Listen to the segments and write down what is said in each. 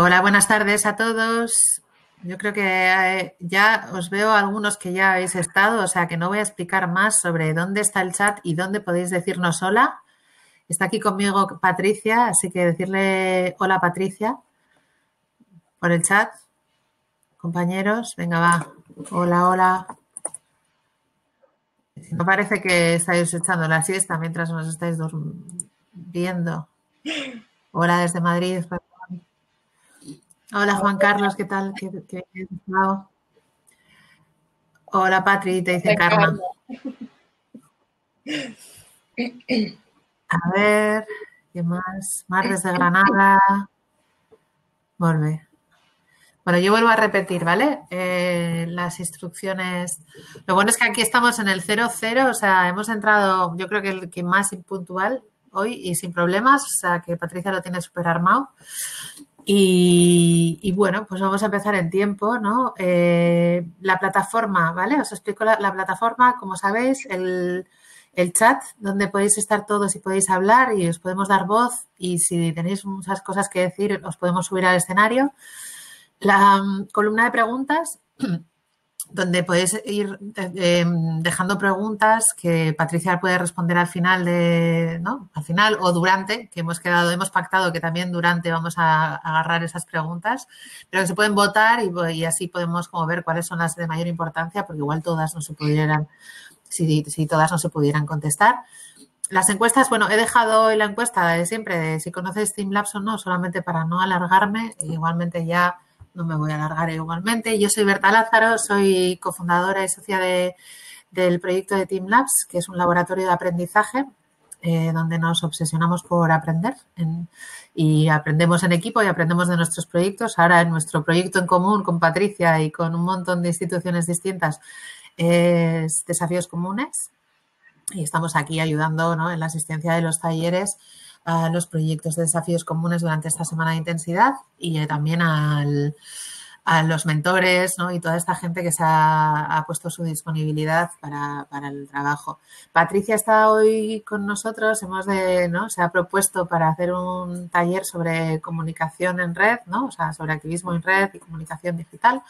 Hola, buenas tardes a todos. Yo creo que eh, ya os veo algunos que ya habéis estado, o sea que no voy a explicar más sobre dónde está el chat y dónde podéis decirnos hola. Está aquí conmigo Patricia, así que decirle hola Patricia por el chat. Compañeros, venga, va. Hola, hola. No parece que estáis echando la siesta mientras nos estáis viendo. Hola desde Madrid. Hola Juan Carlos, ¿qué tal? ¿Qué, Hola Patri, te dice Carmen. A ver, ¿qué más? Mar desde Granada. Volve. Bueno, yo vuelvo a repetir, ¿vale? Eh, las instrucciones. Lo bueno es que aquí estamos en el 00, o sea, hemos entrado, yo creo que el que más impuntual hoy y sin problemas, o sea, que Patricia lo tiene súper armado. Y, bueno, pues vamos a empezar en tiempo, ¿no? Eh, la plataforma, ¿vale? Os explico la, plataforma, como sabéis, el, chat donde podéis estar todos y podéis hablar y os podemos dar voz y si tenéis muchas cosas que decir os podemos subir al escenario. La mm, columna de preguntas donde podéis ir eh, em, dejando preguntas que Patricia puede responder al final de, ¿no? Al final o durante, que hemos quedado, hemos pactado que también durante vamos a, agarrar esas preguntas, pero que se pueden votar y, así podemos como ver cuáles son las de mayor importancia, porque igual todas no se pudieran, si, si todas no se pudieran contestar. Las encuestas, bueno, he dejado hoy la encuesta de siempre de si conoces Teamlabs o no, solamente para no alargarme, igualmente ya no me voy a alargar igualmente. Yo soy Berta Lázaro, soy cofundadora y socia del proyecto de Team Labs, que es un laboratorio de aprendizaje eh, donde nos obsesionamos por aprender y aprendemos en equipo y aprendemos de nuestros proyectos. Ahora en nuestro proyecto en común con Patricia y con un montón de instituciones distintas es Desafíos Comunes y estamos aquí ayudando en la asistencia de los talleres a los proyectos de desafíos comunes durante esta semana de intensidad y eh, también a los mentores y toda esta gente que se ha, puesto su disponibilidad para, el trabajo. Patricia está hoy con nosotros, hemos de, ¿no? se ha propuesto para hacer un taller sobre comunicación en red, ¿no? o sea, sobre activismo en red y comunicación digital.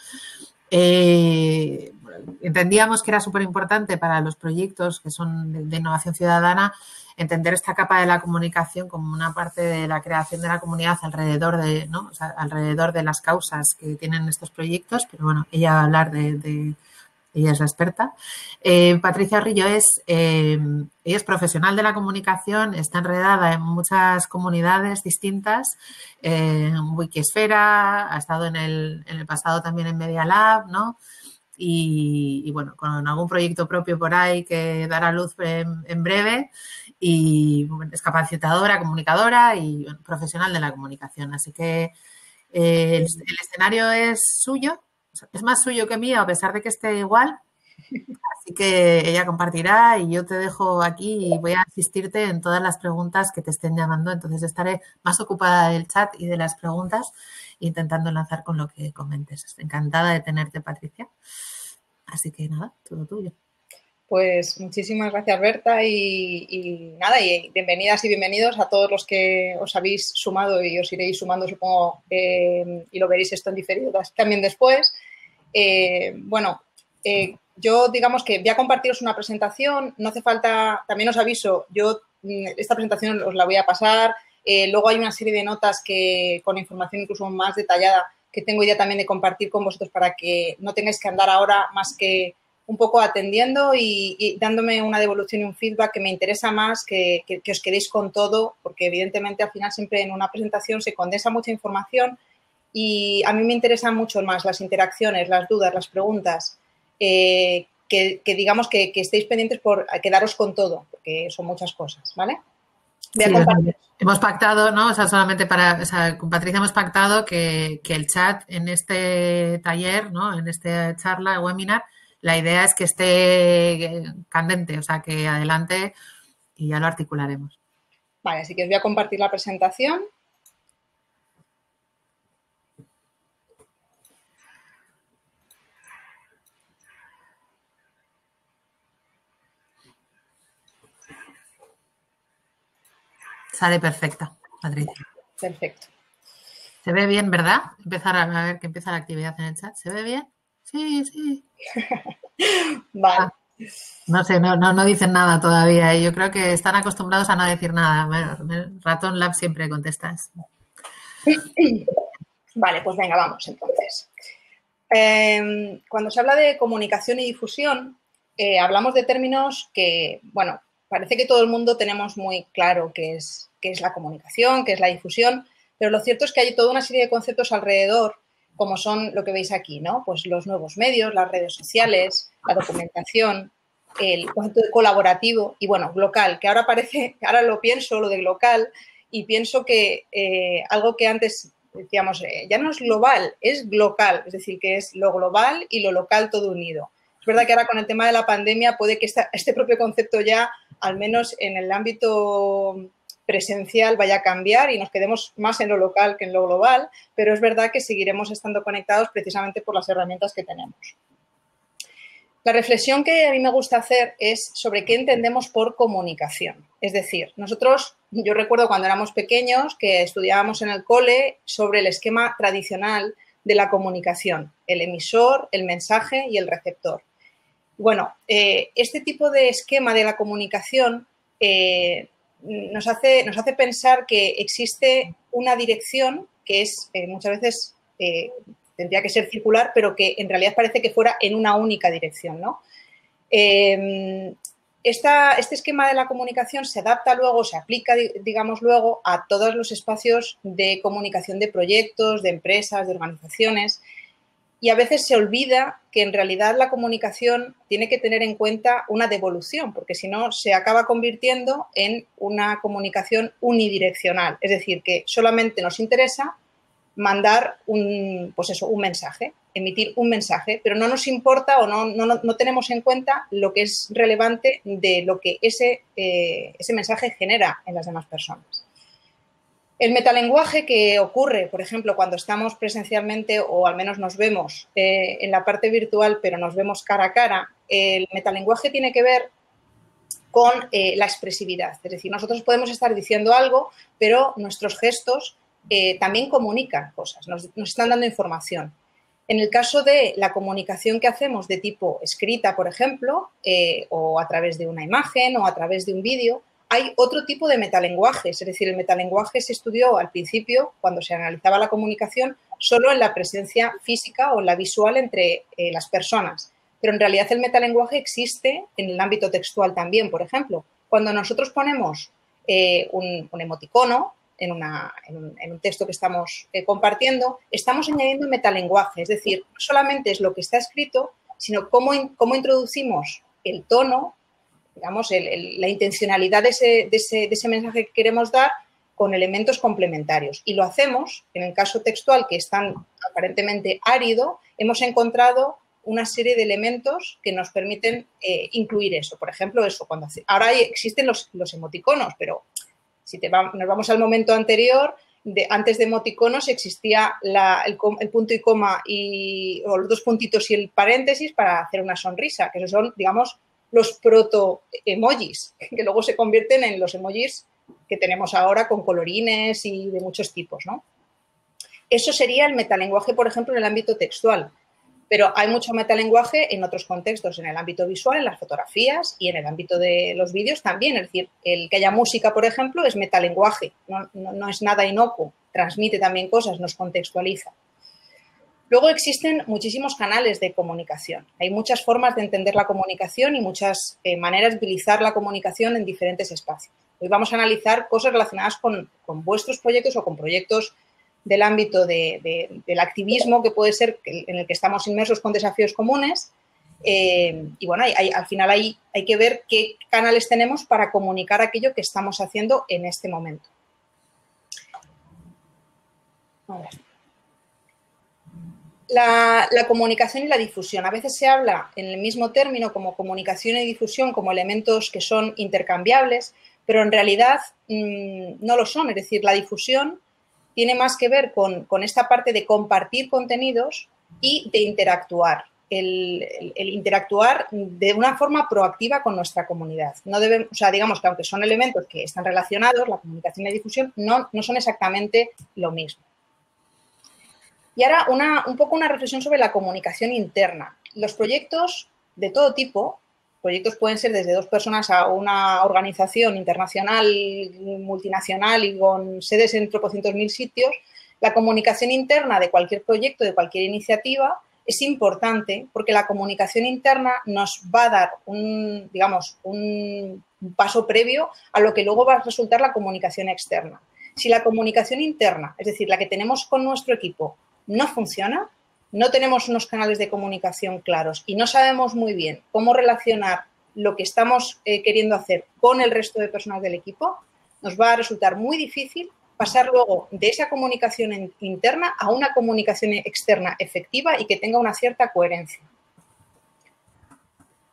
Eh, entendíamos que era súper importante para los proyectos que son de innovación ciudadana entender esta capa de la comunicación como una parte de la creación de la comunidad alrededor de, ¿no? alrededor de las causas que tienen estos proyectos, pero bueno, ella va a hablar de, ella es la experta. Eh, Patricia Rillo es, eh, ella es profesional de la comunicación, está enredada en muchas comunidades distintas, eh, en Wikisfera, ha estado en el, en el pasado también en Media Lab, ¿no? Y, bueno, con algún proyecto propio por ahí que dará luz en breve y es capacitadora, comunicadora y profesional de la comunicación. Así que eh, el, escenario es suyo, es más suyo que mío, a pesar de que esté igual. Así que ella compartirá y yo te dejo aquí y voy a asistirte en todas las preguntas que te estén llamando. Entonces estaré más ocupada del chat y de las preguntas, intentando lanzar con lo que comentes. Encantada de tenerte, Patricia. Así que nada, todo tuyo. Pues muchísimas gracias Berta y, nada, y bienvenidas y bienvenidos a todos los que os habéis sumado y os iréis sumando supongo eh, y lo veréis esto en diferido también después. Eh, bueno, eh, yo digamos que voy a compartiros una presentación, no hace falta, también os aviso, yo mm, esta presentación os la voy a pasar, luego hay una serie de notas que con información incluso más detallada que tengo idea también de compartir con vosotros para que no tengáis que andar ahora más que un poco atendiendo y, dándome una devolución y un feedback que me interesa más que, os quedéis con todo, porque evidentemente al final siempre en una presentación se condensa mucha información y a mí me interesan mucho más las interacciones, las dudas, las preguntas, eh, que, digamos que, estéis pendientes por quedaros con todo, porque son muchas cosas, ¿vale? hemos pactado, ¿no? O sea, solamente para, o sea, con Patricia hemos pactado que, que el chat en este taller, ¿no? En esta charla, webinar, la idea es que esté candente, o sea, que adelante y ya lo articularemos. Vale, así que os voy a compartir la presentación. Sale perfecta, Patricia. Perfecto. Se ve bien, ¿verdad? Empezar a ver que empieza la actividad en el chat. ¿Se ve bien? Sí, sí. vale. Ah, no sé, no, no, dicen nada todavía. ¿eh? Yo creo que están acostumbrados a no decir nada. Ratón Lab siempre contestas. Vale, pues venga, vamos entonces. Em, cuando se habla de comunicación y difusión, eh, hablamos de términos que, bueno, parece que todo el mundo tenemos muy claro qué es, qué es la comunicación, qué es la difusión, pero lo cierto es que hay toda una serie de conceptos alrededor, como son lo que veis aquí, ¿no? Pues los nuevos medios, las redes sociales, la documentación, el concepto de colaborativo y, bueno, local, que ahora parece, ahora lo pienso, lo de local, y pienso que eh, algo que antes decíamos, eh, ya no es global, es local, es decir, que es lo global y lo local todo unido. Es verdad que ahora con el tema de la pandemia puede que este propio concepto ya, al menos en el ámbito presencial, vaya a cambiar y nos quedemos más en lo local que en lo global, pero es verdad que seguiremos estando conectados precisamente por las herramientas que tenemos. La reflexión que a mí me gusta hacer es sobre qué entendemos por comunicación. Es decir, nosotros, yo recuerdo cuando éramos pequeños que estudiábamos en el cole sobre el esquema tradicional de la comunicación, el emisor, el mensaje y el receptor. Bueno, eh, este tipo de esquema de la comunicación eh, nos, hace, nos hace pensar que existe una dirección que es eh, muchas veces tendría que ser circular, pero que en realidad parece que fuera en una única dirección, ¿no? Em, este esquema de la comunicación se adapta luego, se aplica, digamos, luego a todos los espacios de comunicación de proyectos, de empresas, de organizaciones. Y a veces se olvida que en realidad la comunicación tiene que tener en cuenta una devolución, porque si no se acaba convirtiendo en una comunicación unidireccional. Es decir, que solamente nos interesa mandar un, pues eso, un mensaje, emitir un mensaje, pero no nos importa o no, no, tenemos en cuenta lo que es relevante de lo que ese, eh, ese mensaje genera en las demás personas. El metalenguaje que ocurre, por ejemplo, cuando estamos presencialmente o al menos nos vemos eh, en la parte virtual, pero nos vemos cara a cara, el metalenguaje tiene que ver con eh, la expresividad. Es decir, nosotros podemos estar diciendo algo, pero nuestros gestos eh, también comunican cosas, nos, están dando información. En el caso de la comunicación que hacemos de tipo escrita, por ejemplo, o a través de una imagen o a través de un vídeo, hay otro tipo de metalenguajes. Es decir, el metalenguaje se estudió al principio, cuando se analizaba la comunicación, solo en la presencia física o en la visual entre eh, las personas. Pero en realidad el metalenguaje existe en el ámbito textual también. Por ejemplo, cuando nosotros ponemos un, emoticono, en, un, texto que estamos eh, compartiendo, estamos añadiendo metalenguaje, es decir, no solamente es lo que está escrito, sino cómo, cómo introducimos el tono, digamos, la intencionalidad de ese, de ese mensaje que queremos dar con elementos complementarios. Y lo hacemos, en el caso textual, que es tan aparentemente árido, hemos encontrado una serie de elementos que nos permiten eh, incluir eso. Por ejemplo, eso, cuando ahora existen los, los emoticonos, pero si nos vamos al momento anterior, de, antes de emoticonos existía el, punto y coma y, o los dos puntitos y el paréntesis para hacer una sonrisa, que esos son, digamos, los proto-emojis, que luego se convierten en los emojis que tenemos ahora con colorines y de muchos tipos, ¿no? Eso sería el metalenguaje, por ejemplo, en el ámbito textual. Pero hay mucho metalenguaje en otros contextos, en el ámbito visual, en las fotografías y en el ámbito de los vídeos también. Es decir, el que haya música, por ejemplo, es metalenguaje, no, no, es nada inocuo, transmite también cosas, nos contextualiza. Luego existen muchísimos canales de comunicación. Hay muchas formas de entender la comunicación y muchas eh, maneras de utilizar la comunicación en diferentes espacios. Hoy vamos a analizar cosas relacionadas con, vuestros proyectos o con proyectos del ámbito del activismo, que puede ser en el que estamos inmersos con desafíos comunes. Eh, y bueno, al final hay, hay que ver qué canales tenemos para comunicar aquello que estamos haciendo en este momento. La, comunicación y la difusión. A veces se habla en el mismo término como comunicación y difusión como elementos que son intercambiables, pero en realidad mm, no lo son. Es decir, la difusión tiene más que ver con, esta parte de compartir contenidos y de interactuar. El, interactuar de una forma proactiva con nuestra comunidad. No debemos, o sea, digamos que aunque son elementos que están relacionados, la comunicación y la difusión no, no son exactamente lo mismo. Y ahora un poco una reflexión sobre la comunicación interna. Los proyectos de todo tipo, proyectos pueden ser desde dos personas a una organización internacional, multinacional y con sedes en tropocientos mil sitios, la comunicación interna de cualquier proyecto, de cualquier iniciativa, es importante porque la comunicación interna nos va a dar un, digamos, un paso previo a lo que luego va a resultar la comunicación externa. Si la comunicación interna, es decir, la que tenemos con nuestro equipo, no funciona, no tenemos unos canales de comunicación claros y no sabemos muy bien cómo relacionar lo que estamos eh, queriendo hacer con el resto de personas del equipo, nos va a resultar muy difícil pasar luego de esa comunicación interna a una comunicación externa efectiva y que tenga una cierta coherencia.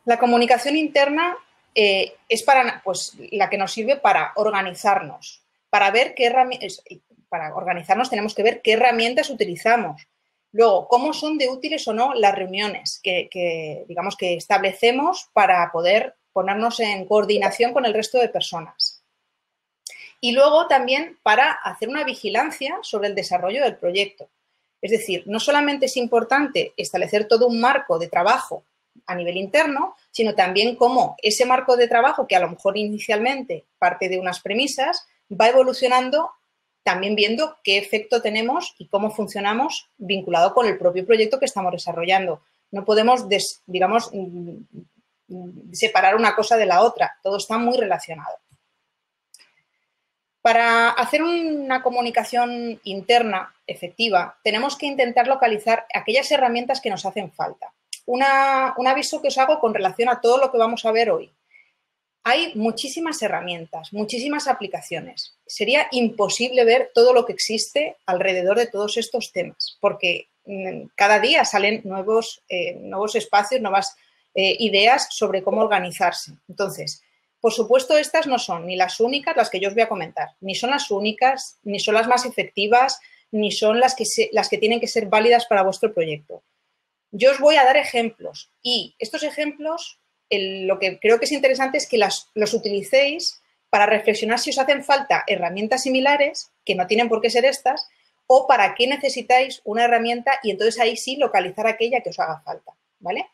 La comunicación interna eh, es para, pues, la que nos sirve para organizarnos, para ver qué herramientas, para organizarnos tenemos que ver qué herramientas utilizamos. Luego, cómo son de útiles o no las reuniones que, digamos, que establecemos para poder ponernos en coordinación con el resto de personas y luego también para hacer una vigilancia sobre el desarrollo del proyecto. Es decir, no solamente es importante establecer todo un marco de trabajo a nivel interno, sino también cómo ese marco de trabajo, que a lo mejor inicialmente parte de unas premisas, va evolucionando también viendo qué efecto tenemos y cómo funcionamos vinculado con el propio proyecto que estamos desarrollando. No podemos, digamos, mm, mm, separar una cosa de la otra, todo está muy relacionado. Para hacer una comunicación interna efectiva, tenemos que intentar localizar aquellas herramientas que nos hacen falta. un aviso que os hago con relación a todo lo que vamos a ver hoy. Hay muchísimas herramientas, muchísimas aplicaciones. Sería imposible ver todo lo que existe alrededor de todos estos temas, porque mm, cada día salen nuevos, eh, nuevos espacios, nuevas eh, ideas sobre cómo organizarse. Entonces, por supuesto, estas no son ni las únicas, las que yo os voy a comentar, ni son las únicas, ni son las más efectivas, ni son las que, las que tienen que ser válidas para vuestro proyecto. Yo os voy a dar ejemplos y estos ejemplos, lo que creo que es interesante es que los utilicéis para reflexionar si os hacen falta herramientas similares, que no tienen por qué ser estas, o para qué necesitáis una herramienta y entonces ahí sí localizar aquella que os haga falta, ¿vale?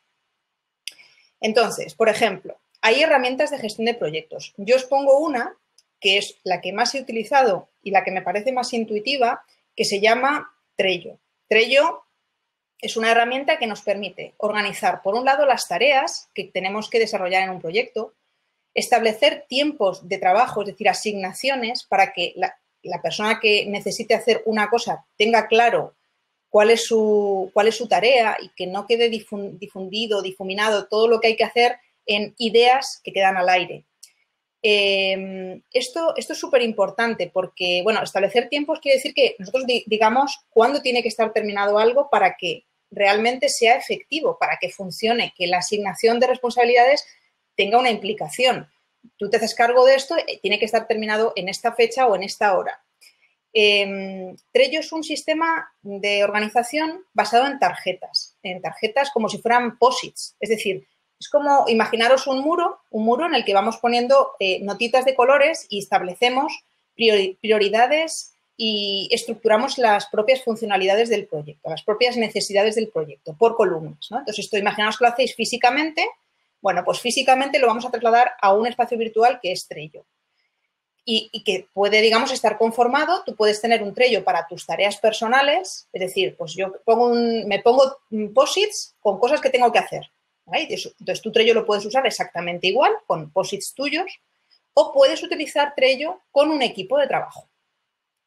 Entonces, por ejemplo, hay herramientas de gestión de proyectos. Yo os pongo una que es la que más he utilizado y la que me parece más intuitiva, que se llama Trello. Trello es una herramienta que nos permite organizar, por un lado, las tareas que tenemos que desarrollar en un proyecto, establecer tiempos de trabajo, es decir, asignaciones para que la, persona que necesite hacer una cosa tenga claro cuál es su, cuál es su tarea y que no quede difundido, difuminado todo lo que hay que hacer en ideas que quedan al aire. Em, esto, esto es súper importante porque, bueno, establecer tiempos quiere decir que nosotros digamos cuándo tiene que estar terminado algo para que realmente sea efectivo, para que funcione, que la asignación de responsabilidades tenga una implicación. Tú te haces cargo de esto, eh, tiene que estar terminado en esta fecha o en esta hora. Eh, Trello es un sistema de organización basado en tarjetas, en tarjetas como si fueran posits, es decir, es como imaginaros un muro, un muro en el que vamos poniendo eh, notitas de colores y establecemos prioridades y estructuramos las propias funcionalidades del proyecto, las propias necesidades del proyecto por columnas. Entonces, esto imaginaos que lo hacéis físicamente. Bueno, pues físicamente lo vamos a trasladar a un espacio virtual que es Trello. Y, y, que puede, digamos, estar conformado. Tú puedes tener un Trello para tus tareas personales, es decir, pues yo pongo un, me pongo posits con cosas que tengo que hacer. Entonces, tu Trello lo puedes usar exactamente igual, con posits tuyos, o puedes utilizar Trello con un equipo de trabajo.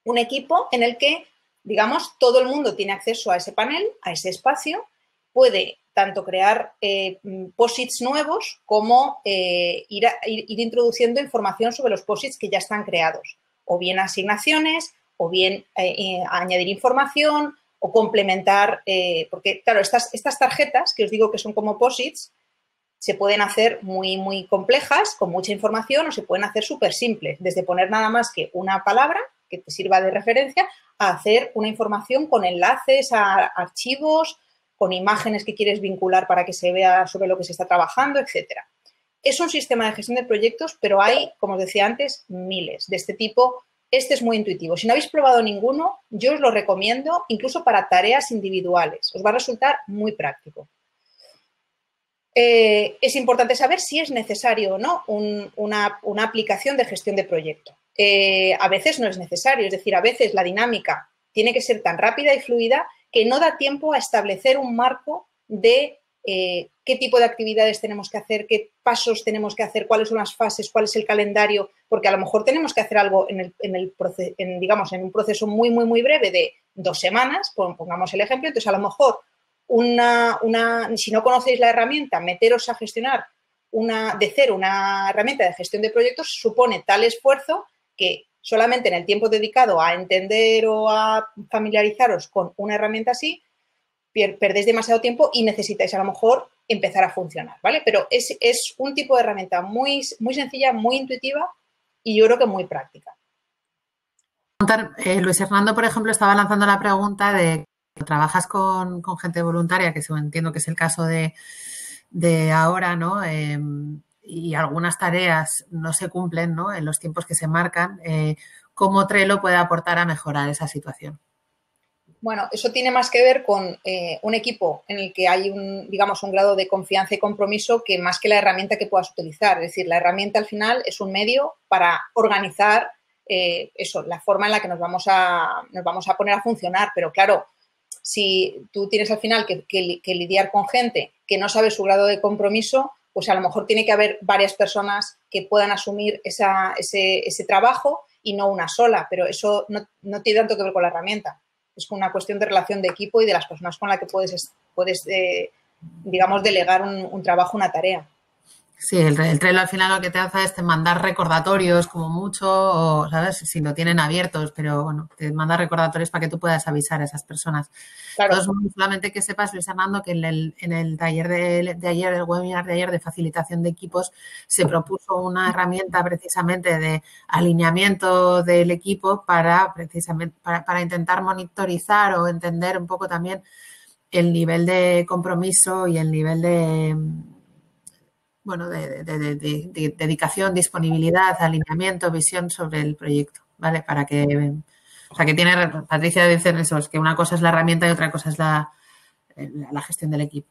Un equipo en el que, digamos, todo el mundo tiene acceso a ese panel, a ese espacio, puede tanto crear eh, posits nuevos como eh, ir, ir, introduciendo información sobre los posits que ya están creados, o bien asignaciones, o bien eh, añadir información, o complementar, porque claro, estas, estas tarjetas que os digo que son como posits, se pueden hacer muy, muy complejas, con mucha información, o se pueden hacer súper simples, desde poner nada más que una palabra que te sirva de referencia, a hacer una información con enlaces a archivos, con imágenes que quieres vincular para que se vea sobre lo que se está trabajando, etcétera. Es un sistema de gestión de proyectos, pero hay, como os decía antes, miles de este tipo este es muy intuitivo. Si no habéis probado ninguno, yo os lo recomiendo incluso para tareas individuales. Os va a resultar muy práctico. Eh, es importante saber si es necesario o no una, aplicación de gestión de proyecto. Eh, a veces no es necesario, es decir, a veces la dinámica tiene que ser tan rápida y fluida que no da tiempo a establecer un marco de eh, qué tipo de actividades tenemos que hacer, qué pasos tenemos que hacer, cuáles son las fases, cuál es el calendario, porque a lo mejor tenemos que hacer algo en, el, en, el digamos, en un proceso muy, muy, muy breve de dos semanas, pongamos el ejemplo, entonces a lo mejor una, una, si no conocéis la herramienta, meteros a gestionar una, de cero una herramienta de gestión de proyectos supone tal esfuerzo que solamente en el tiempo dedicado a entender o a familiarizaros con una herramienta así, perdéis demasiado tiempo y necesitáis a lo mejor empezar a funcionar, ¿vale? Pero es, es un tipo de herramienta muy, muy sencilla, muy intuitiva y yo creo que muy práctica. Eh, Luis Hernando, por ejemplo, estaba lanzando la pregunta de trabajas con, gente voluntaria, que entiendo que es el caso de, ahora, ¿no? Em, y algunas tareas no se cumplen, ¿no? En los tiempos que se marcan, eh, ¿cómo Trello puede aportar a mejorar esa situación? Bueno, eso tiene más que ver con eh, un equipo en el que hay un, digamos, un grado de confianza y compromiso que más que la herramienta que puedas utilizar. Es decir, la herramienta al final es un medio para organizar eh, eso, la forma en la que nos vamos a, nos vamos a poner a funcionar. Pero claro, si tú tienes al final que, lidiar con gente que no sabe su grado de compromiso, pues a lo mejor tiene que haber varias personas que puedan asumir ese, ese, trabajo y no una sola, pero eso no, no tiene tanto que ver con la herramienta es una cuestión de relación de equipo y de las personas con las que puedes, puedes eh, digamos, delegar un, trabajo, una tarea. Sí, el, el, Trello al final lo que te hace es te mandar recordatorios como mucho, o, ¿sabes? Si lo tienen abiertos, pero bueno, te manda recordatorios para que tú puedas avisar a esas personas. Claro. solamente que sepas, Luis Armando, que en el, en el taller de, de, ayer, el webinar de ayer de facilitación de equipos, se propuso una herramienta precisamente de alineamiento del equipo para precisamente para, para intentar monitorizar o entender un poco también el nivel de compromiso y el nivel de bueno, de, dedicación, disponibilidad, alineamiento, visión sobre el proyecto, ¿vale? Para que, o sea, que tiene, Patricia dice eso, es que una cosa es la herramienta y otra cosa es la, la, gestión del equipo.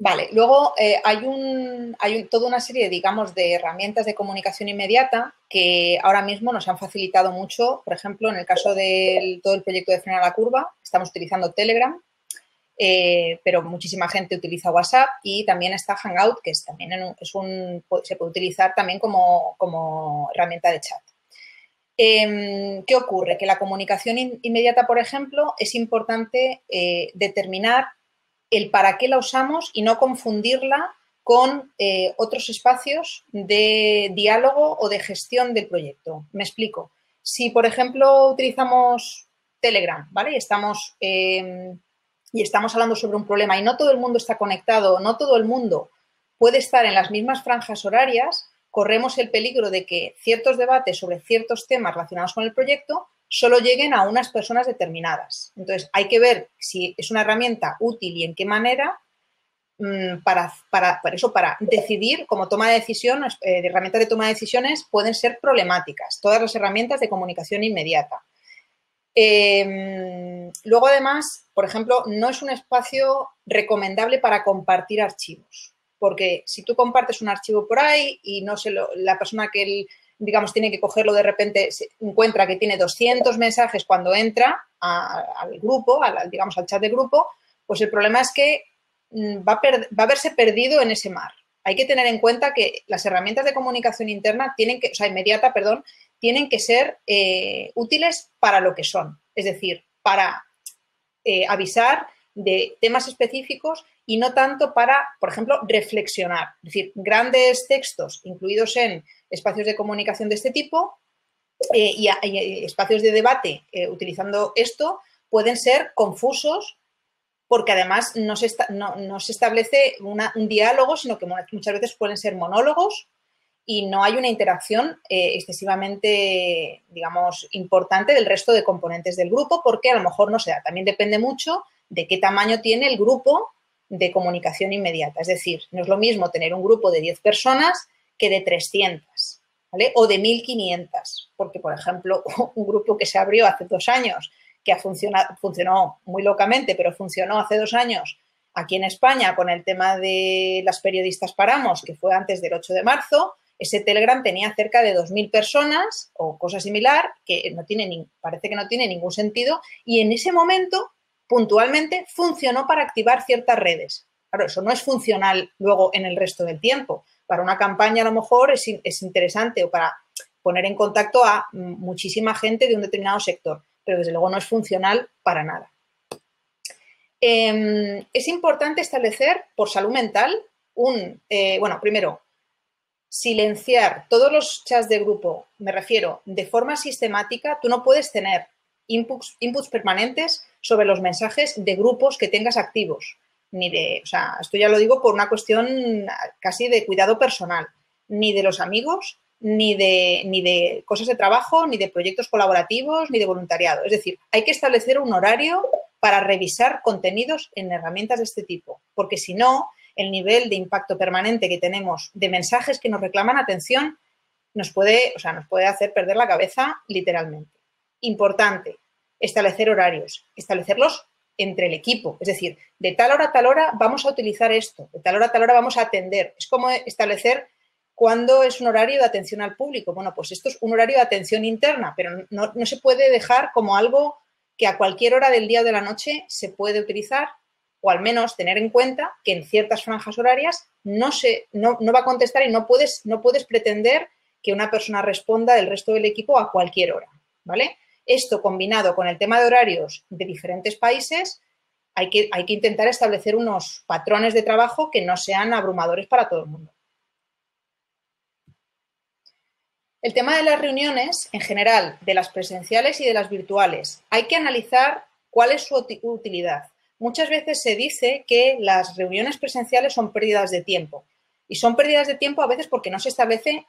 Vale, luego eh, hay, un, hay toda una serie, digamos, de herramientas de comunicación inmediata que ahora mismo nos han facilitado mucho. Por ejemplo, en el caso de todo el proyecto de frenar la curva, estamos utilizando Telegram eh, pero muchísima gente utiliza WhatsApp y también está Hangout, que es también es un, se puede utilizar también como, herramienta de chat. Em, ¿Qué ocurre? Que la comunicación inmediata, por ejemplo, es importante eh, determinar el para qué la usamos y no confundirla con eh, otros espacios de diálogo o de gestión del proyecto. Me explico. Si, por ejemplo, utilizamos Telegram, ¿vale? Estamos em, y estamos hablando sobre un problema y no todo el mundo está conectado, no todo el mundo puede estar en las mismas franjas horarias, corremos el peligro de que ciertos debates sobre ciertos temas relacionados con el proyecto solo lleguen a unas personas determinadas. Entonces, hay que ver si es una herramienta útil y en qué manera mm, para, para, eso, para decidir, como toma de decisión, eh, herramientas de toma de decisiones pueden ser problemáticas, todas las herramientas de comunicación inmediata. Em, luego, además, por ejemplo, no es un espacio recomendable para compartir archivos, porque si tú compartes un archivo por ahí y no se la persona que, digamos, tiene que cogerlo de repente se encuentra que tiene 200 mensajes cuando entra al grupo, digamos, al chat de grupo, pues el problema es que mm, va a, verse perdido en ese mar. Hay que tener en cuenta que las herramientas de comunicación interna tienen que, o sea, inmediata, perdón, tienen que ser eh, útiles para lo que son, es decir, para eh, avisar de temas específicos y no tanto para, por ejemplo, reflexionar. Es decir, grandes textos incluidos en espacios de comunicación de este tipo eh, y, espacios de debate utilizando esto pueden ser confusos porque además no se, no, se establece un diálogo, sino que muchas veces pueden ser monólogos y no hay una interacción eh, excesivamente, digamos, importante del resto de componentes del grupo porque a lo mejor no se da. También depende mucho de qué tamaño tiene el grupo de comunicación inmediata. Es decir, no es lo mismo tener un grupo de 10 personas que de 300. ¿vale? O de 1.500, porque, por ejemplo, un grupo que se abrió hace dos años, que ha funcionado, funcionó muy locamente, pero funcionó hace dos años aquí en España con el tema de las periodistas paramos, que fue antes del 8 de marzo, ese Telegram tenía cerca de 2.000 personas o cosa similar, que no tiene parece que no tiene ningún sentido, y en ese momento, puntualmente, funcionó para activar ciertas redes. Claro, eso no es funcional luego en el resto del tiempo. Para una campaña a lo mejor es, es interesante o para poner en contacto a muchísima gente de un determinado sector, pero desde luego no es funcional para nada. Em, es importante establecer por salud mental un, eh, bueno, primero, silenciar todos los chats de grupo, me refiero, de forma sistemática, tú no puedes tener inputs, inputs permanentes sobre los mensajes de grupos que tengas activos. Ni de, o sea, esto ya lo digo por una cuestión casi de cuidado personal, ni de los amigos, ni de, ni de cosas de trabajo, ni de proyectos colaborativos, ni de voluntariado. Es decir, hay que establecer un horario para revisar contenidos en herramientas de este tipo, porque si no, el nivel de impacto permanente que tenemos de mensajes que nos reclaman atención nos puede, o sea, nos puede hacer perder la cabeza literalmente. Importante, establecer horarios, establecerlos entre el equipo, es decir, de tal hora a tal hora vamos a utilizar esto, de tal hora a tal hora vamos a atender. Es como establecer cuándo es un horario de atención al público. Bueno, pues esto es un horario de atención interna, pero no, no se puede dejar como algo que a cualquier hora del día o de la noche se puede utilizar o al menos tener en cuenta que en ciertas franjas horarias no, se, no, va a contestar y no puedes, no puedes pretender que una persona responda del resto del equipo a cualquier hora, ¿vale? Esto combinado con el tema de horarios de diferentes países, hay que, hay que intentar establecer unos patrones de trabajo que no sean abrumadores para todo el mundo. El tema de las reuniones, en general, de las presenciales y de las virtuales, hay que analizar cuál es su utilidad muchas veces se dice que las reuniones presenciales son pérdidas de tiempo. Y son pérdidas de tiempo a veces porque no se establece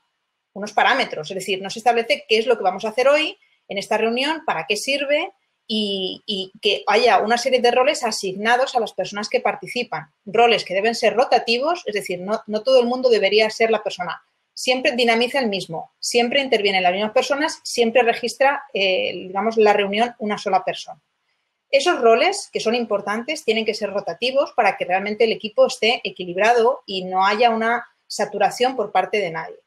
unos parámetros, es decir, no se establece qué es lo que vamos a hacer hoy en esta reunión, para qué sirve y, que haya una serie de roles asignados a las personas que participan. Roles que deben ser rotativos, es decir, no, todo el mundo debería ser la persona. Siempre dinamiza el mismo, siempre intervienen las mismas personas, siempre registra, eh, digamos, la reunión una sola persona. Esos roles, que son importantes, tienen que ser rotativos para que realmente el equipo esté equilibrado y no haya una saturación por parte de nadie.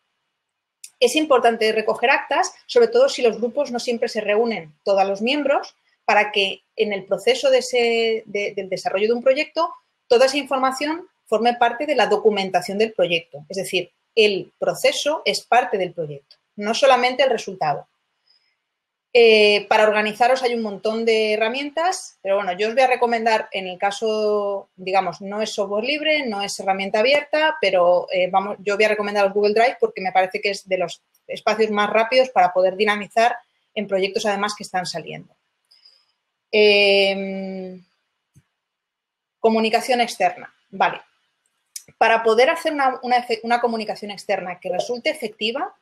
Es importante recoger actas, sobre todo si los grupos no siempre se reúnen todos los miembros, para que en el proceso de del desarrollo de un proyecto toda esa información forme parte de la documentación del proyecto. Es decir, el proceso es parte del proyecto, no solamente el resultado. Eh, para organizaros hay un montón de herramientas, pero bueno, yo os voy a recomendar en el caso, digamos, no es software libre, no es herramienta abierta, pero eh, vamos, yo voy a recomendar Google Drive porque me parece que es de los espacios más rápidos para poder dinamizar en proyectos además que están saliendo. Em, comunicación externa, vale. Para poder hacer una comunicación externa que resulte efectiva,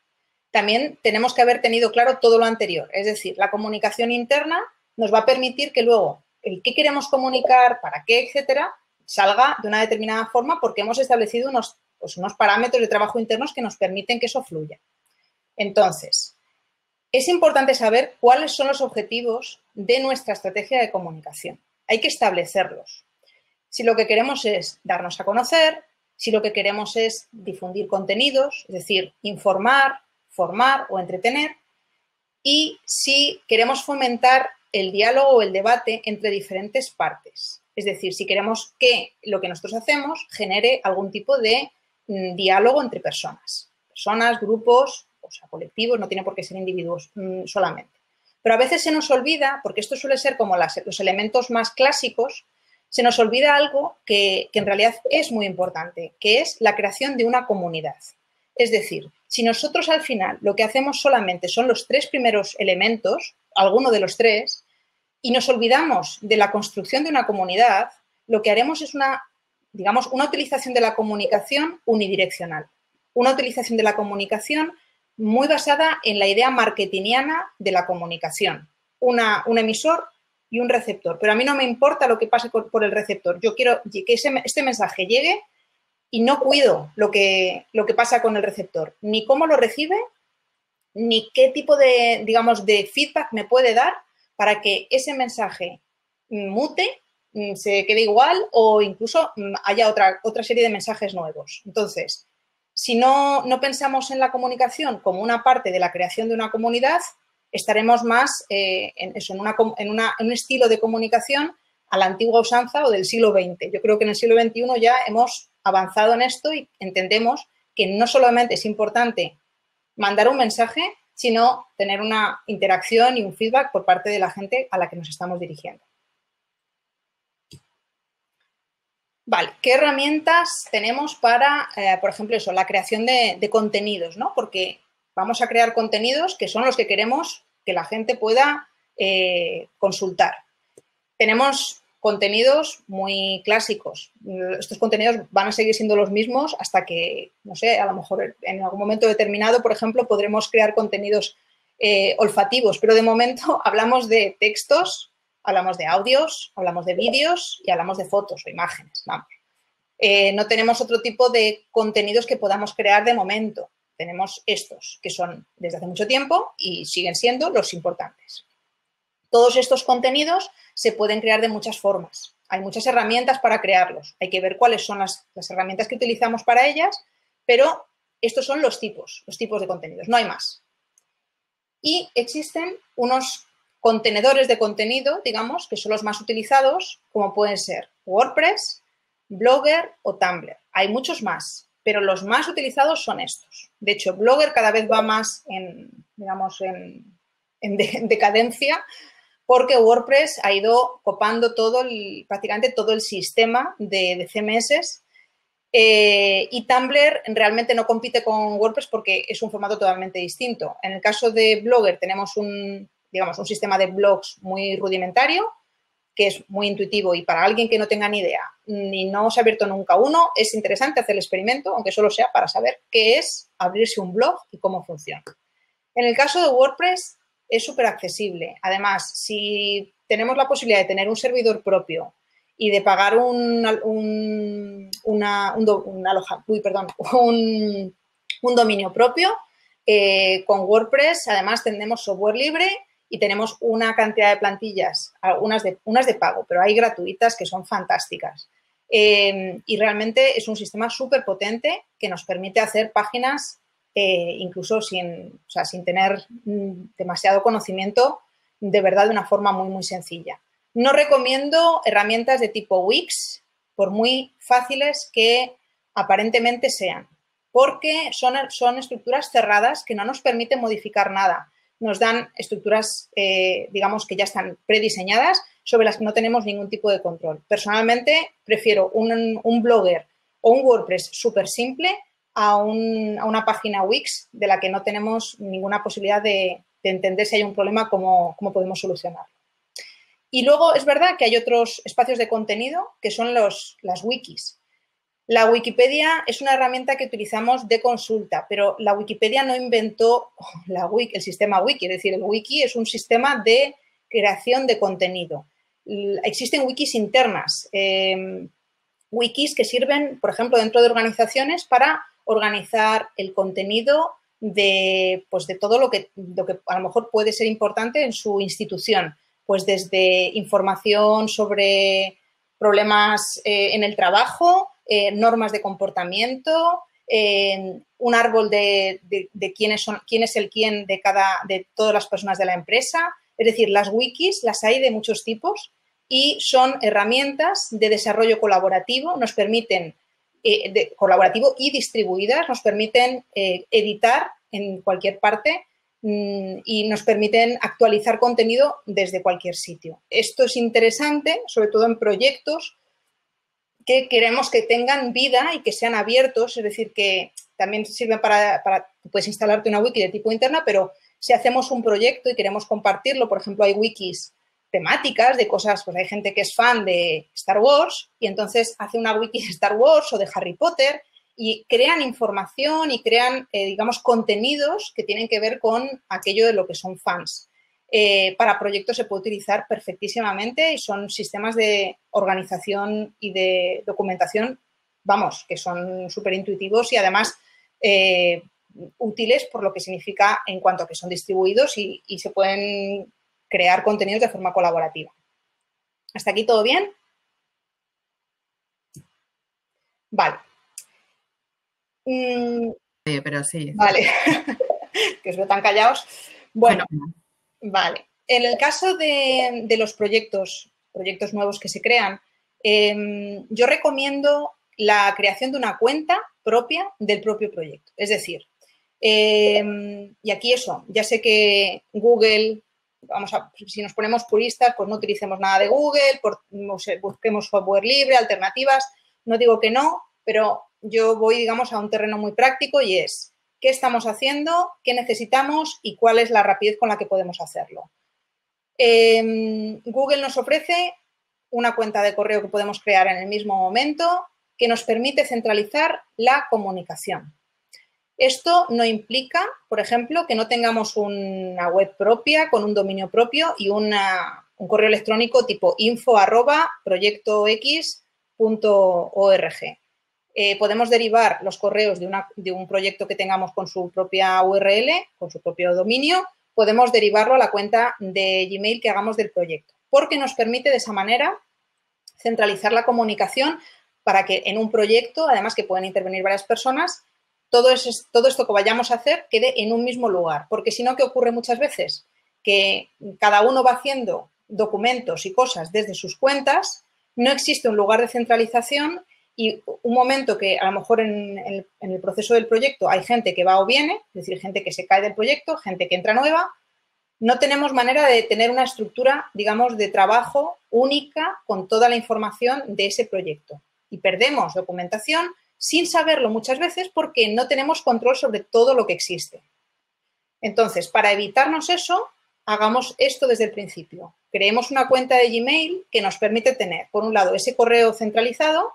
también tenemos que haber tenido claro todo lo anterior. Es decir, la comunicación interna nos va a permitir que luego el qué queremos comunicar, para qué, etcétera, salga de una determinada forma porque hemos establecido unos, pues, unos parámetros de trabajo internos que nos permiten que eso fluya. Entonces, es importante saber cuáles son los objetivos de nuestra estrategia de comunicación. Hay que establecerlos. Si lo que queremos es darnos a conocer, si lo que queremos es difundir contenidos, es decir, informar, formar o entretener y si queremos fomentar el diálogo o el debate entre diferentes partes. Es decir, si queremos que lo que nosotros hacemos genere algún tipo de mm, diálogo entre personas. Personas, grupos, o sea, colectivos, no tiene por qué ser individuos mm, solamente. Pero a veces se nos olvida, porque esto suele ser como los elementos más clásicos, se nos olvida algo que, que en realidad es muy importante, que es la creación de una comunidad. Es decir, si nosotros al final lo que hacemos solamente son los tres primeros elementos, alguno de los tres, y nos olvidamos de la construcción de una comunidad, lo que haremos es una, digamos, una utilización de la comunicación unidireccional. Una utilización de la comunicación muy basada en la idea marketingiana de la comunicación. Una, un emisor y un receptor. Pero a mí no me importa lo que pase por el receptor. Yo quiero que este mensaje llegue y no cuido lo que, lo que pasa con el receptor, ni cómo lo recibe, ni qué tipo de, digamos, de feedback me puede dar para que ese mensaje mute, mm, se quede igual o incluso mm, haya otra, otra serie de mensajes nuevos. Entonces, si no, no pensamos en la comunicación como una parte de la creación de una comunidad, estaremos más eh, en, eso, en, una, en, una, en un estilo de comunicación a la antigua usanza o del siglo XX. Yo creo que en el siglo XXI ya hemos avanzado en esto y entendemos que no solamente es importante mandar un mensaje, sino tener una interacción y un feedback por parte de la gente a la que nos estamos dirigiendo. Vale, ¿qué herramientas tenemos para, eh, por ejemplo, eso, la creación de, contenidos, ¿no? Porque vamos a crear contenidos que son los que queremos que la gente pueda eh, consultar. Tenemos contenidos muy clásicos. Estos contenidos van a seguir siendo los mismos hasta que, no sé, a lo mejor en algún momento determinado, por ejemplo, podremos crear contenidos eh, olfativos, pero de momento hablamos de textos, hablamos de audios, hablamos de vídeos y hablamos de fotos o imágenes, vamos. Eh, no tenemos otro tipo de contenidos que podamos crear de momento. Tenemos estos, que son desde hace mucho tiempo y siguen siendo los importantes. Todos estos contenidos se pueden crear de muchas formas. Hay muchas herramientas para crearlos. Hay que ver cuáles son las, herramientas que utilizamos para ellas, pero estos son los tipos, los tipos de contenidos, no hay más. Y existen unos contenedores de contenido, digamos, que son los más utilizados, como pueden ser WordPress, Blogger o Tumblr. Hay muchos más, pero los más utilizados son estos. De hecho, Blogger cada vez va más en, digamos, en decadencia porque WordPress ha ido copando todo el, prácticamente todo el sistema de, CMS eh, y Tumblr realmente no compite con WordPress porque es un formato totalmente distinto. En el caso de Blogger tenemos un, digamos, un sistema de blogs muy rudimentario que es muy intuitivo y para alguien que no tenga ni idea ni no se ha abierto nunca uno, es interesante hacer el experimento, aunque solo sea para saber qué es abrirse un blog y cómo funciona. En el caso de WordPress es súper accesible. Además, si tenemos la posibilidad de tener un servidor propio y de pagar un, un, una, perdón, un, dominio propio, eh, con WordPress además tenemos software libre y tenemos una cantidad de plantillas, algunas de, unas de pago, pero hay gratuitas que son fantásticas. Eh, y realmente es un sistema súper potente que nos permite hacer páginas eh, incluso sin, sin tener mm, demasiado conocimiento, de verdad de una forma muy, muy sencilla. No recomiendo herramientas de tipo Wix, por muy fáciles que aparentemente sean, porque son, son estructuras cerradas que no nos permiten modificar nada. Nos dan estructuras, eh, digamos, que ya están prediseñadas, sobre las que no tenemos ningún tipo de control. Personalmente, prefiero un blogger o un WordPress súper simple a, una página Wix de la que no tenemos ninguna posibilidad de, entender si hay un problema, cómo, cómo, podemos solucionarlo. Y luego es verdad que hay otros espacios de contenido que son los, las wikis. La Wikipedia es una herramienta que utilizamos de consulta, pero la Wikipedia no inventó la wiki, el sistema wiki, es decir, el wiki es un sistema de creación de contenido. Existen wikis internas, eh, wikis que sirven, por ejemplo, dentro de organizaciones para organizar el contenido de, pues de todo lo que, lo que a lo mejor puede ser importante en su institución, pues desde información sobre problemas eh, en el trabajo, eh, normas de comportamiento, un árbol de, de, quiénes son, quién es el quién de cada, de todas las personas de la empresa. Es decir, las wikis las hay de muchos tipos y son herramientas de desarrollo colaborativo, nos permiten eh, colaborativo y distribuidas nos permiten eh, editar en cualquier parte mm, y nos permiten actualizar contenido desde cualquier sitio. Esto es interesante, sobre todo en proyectos que queremos que tengan vida y que sean abiertos, es decir, que también sirven para, para, puedes instalarte una wiki de tipo interna, pero si hacemos un proyecto y queremos compartirlo, por ejemplo, hay wikis temáticas, de cosas, pues hay gente que es fan de Star Wars y entonces hace una wiki de Star Wars o de Harry Potter y crean información y crean, eh, digamos, contenidos que tienen que ver con aquello de lo que son fans. Eh, para proyectos se puede utilizar perfectísimamente y son sistemas de organización y de documentación, vamos, que son súper intuitivos y además, eh, útiles por lo que significa en cuanto a que son distribuidos y, y se pueden crear contenidos de forma colaborativa. ¿Hasta aquí todo bien? Vale. Mm, sí, pero sí. Vale. que os veo tan callados. Bueno, vale. En el caso de, los proyectos, proyectos nuevos que se crean, em, yo recomiendo la creación de una cuenta propia del propio proyecto. Es decir, em, y aquí eso, ya sé que Google, vamos a, si nos ponemos puristas, pues no utilicemos nada de Google, busquemos software libre, alternativas. No digo que no, pero yo voy, digamos, a un terreno muy práctico y es qué estamos haciendo, qué necesitamos y cuál es la rapidez con la que podemos hacerlo. Em, Google nos ofrece una cuenta de correo que podemos crear en el mismo momento que nos permite centralizar la comunicación. Esto no implica, por ejemplo, que no tengamos una web propia con un dominio propio y un correo electrónico tipo info eh, podemos derivar los correos de, un proyecto que tengamos con su propia URL, con su propio dominio, podemos derivarlo a la cuenta de Gmail que hagamos del proyecto, porque nos permite de esa manera centralizar la comunicación para que en un proyecto, además que pueden intervenir varias personas, todo, esto que vayamos a hacer quede en un mismo lugar. Porque si no, ¿qué ocurre muchas veces? Que cada uno va haciendo documentos y cosas desde sus cuentas, no existe un lugar de centralización y un momento que a lo mejor en, el proceso del proyecto hay gente que va o viene, es decir, gente que se cae del proyecto, gente que entra nueva, no tenemos manera de tener una estructura, digamos, de trabajo única con toda la información de ese proyecto. Y perdemos documentación sin saberlo muchas veces porque no tenemos control sobre todo lo que existe. Entonces, para evitarnos eso, hagamos esto desde el principio. Creemos una cuenta de Gmail que nos permite tener, por un lado, ese correo centralizado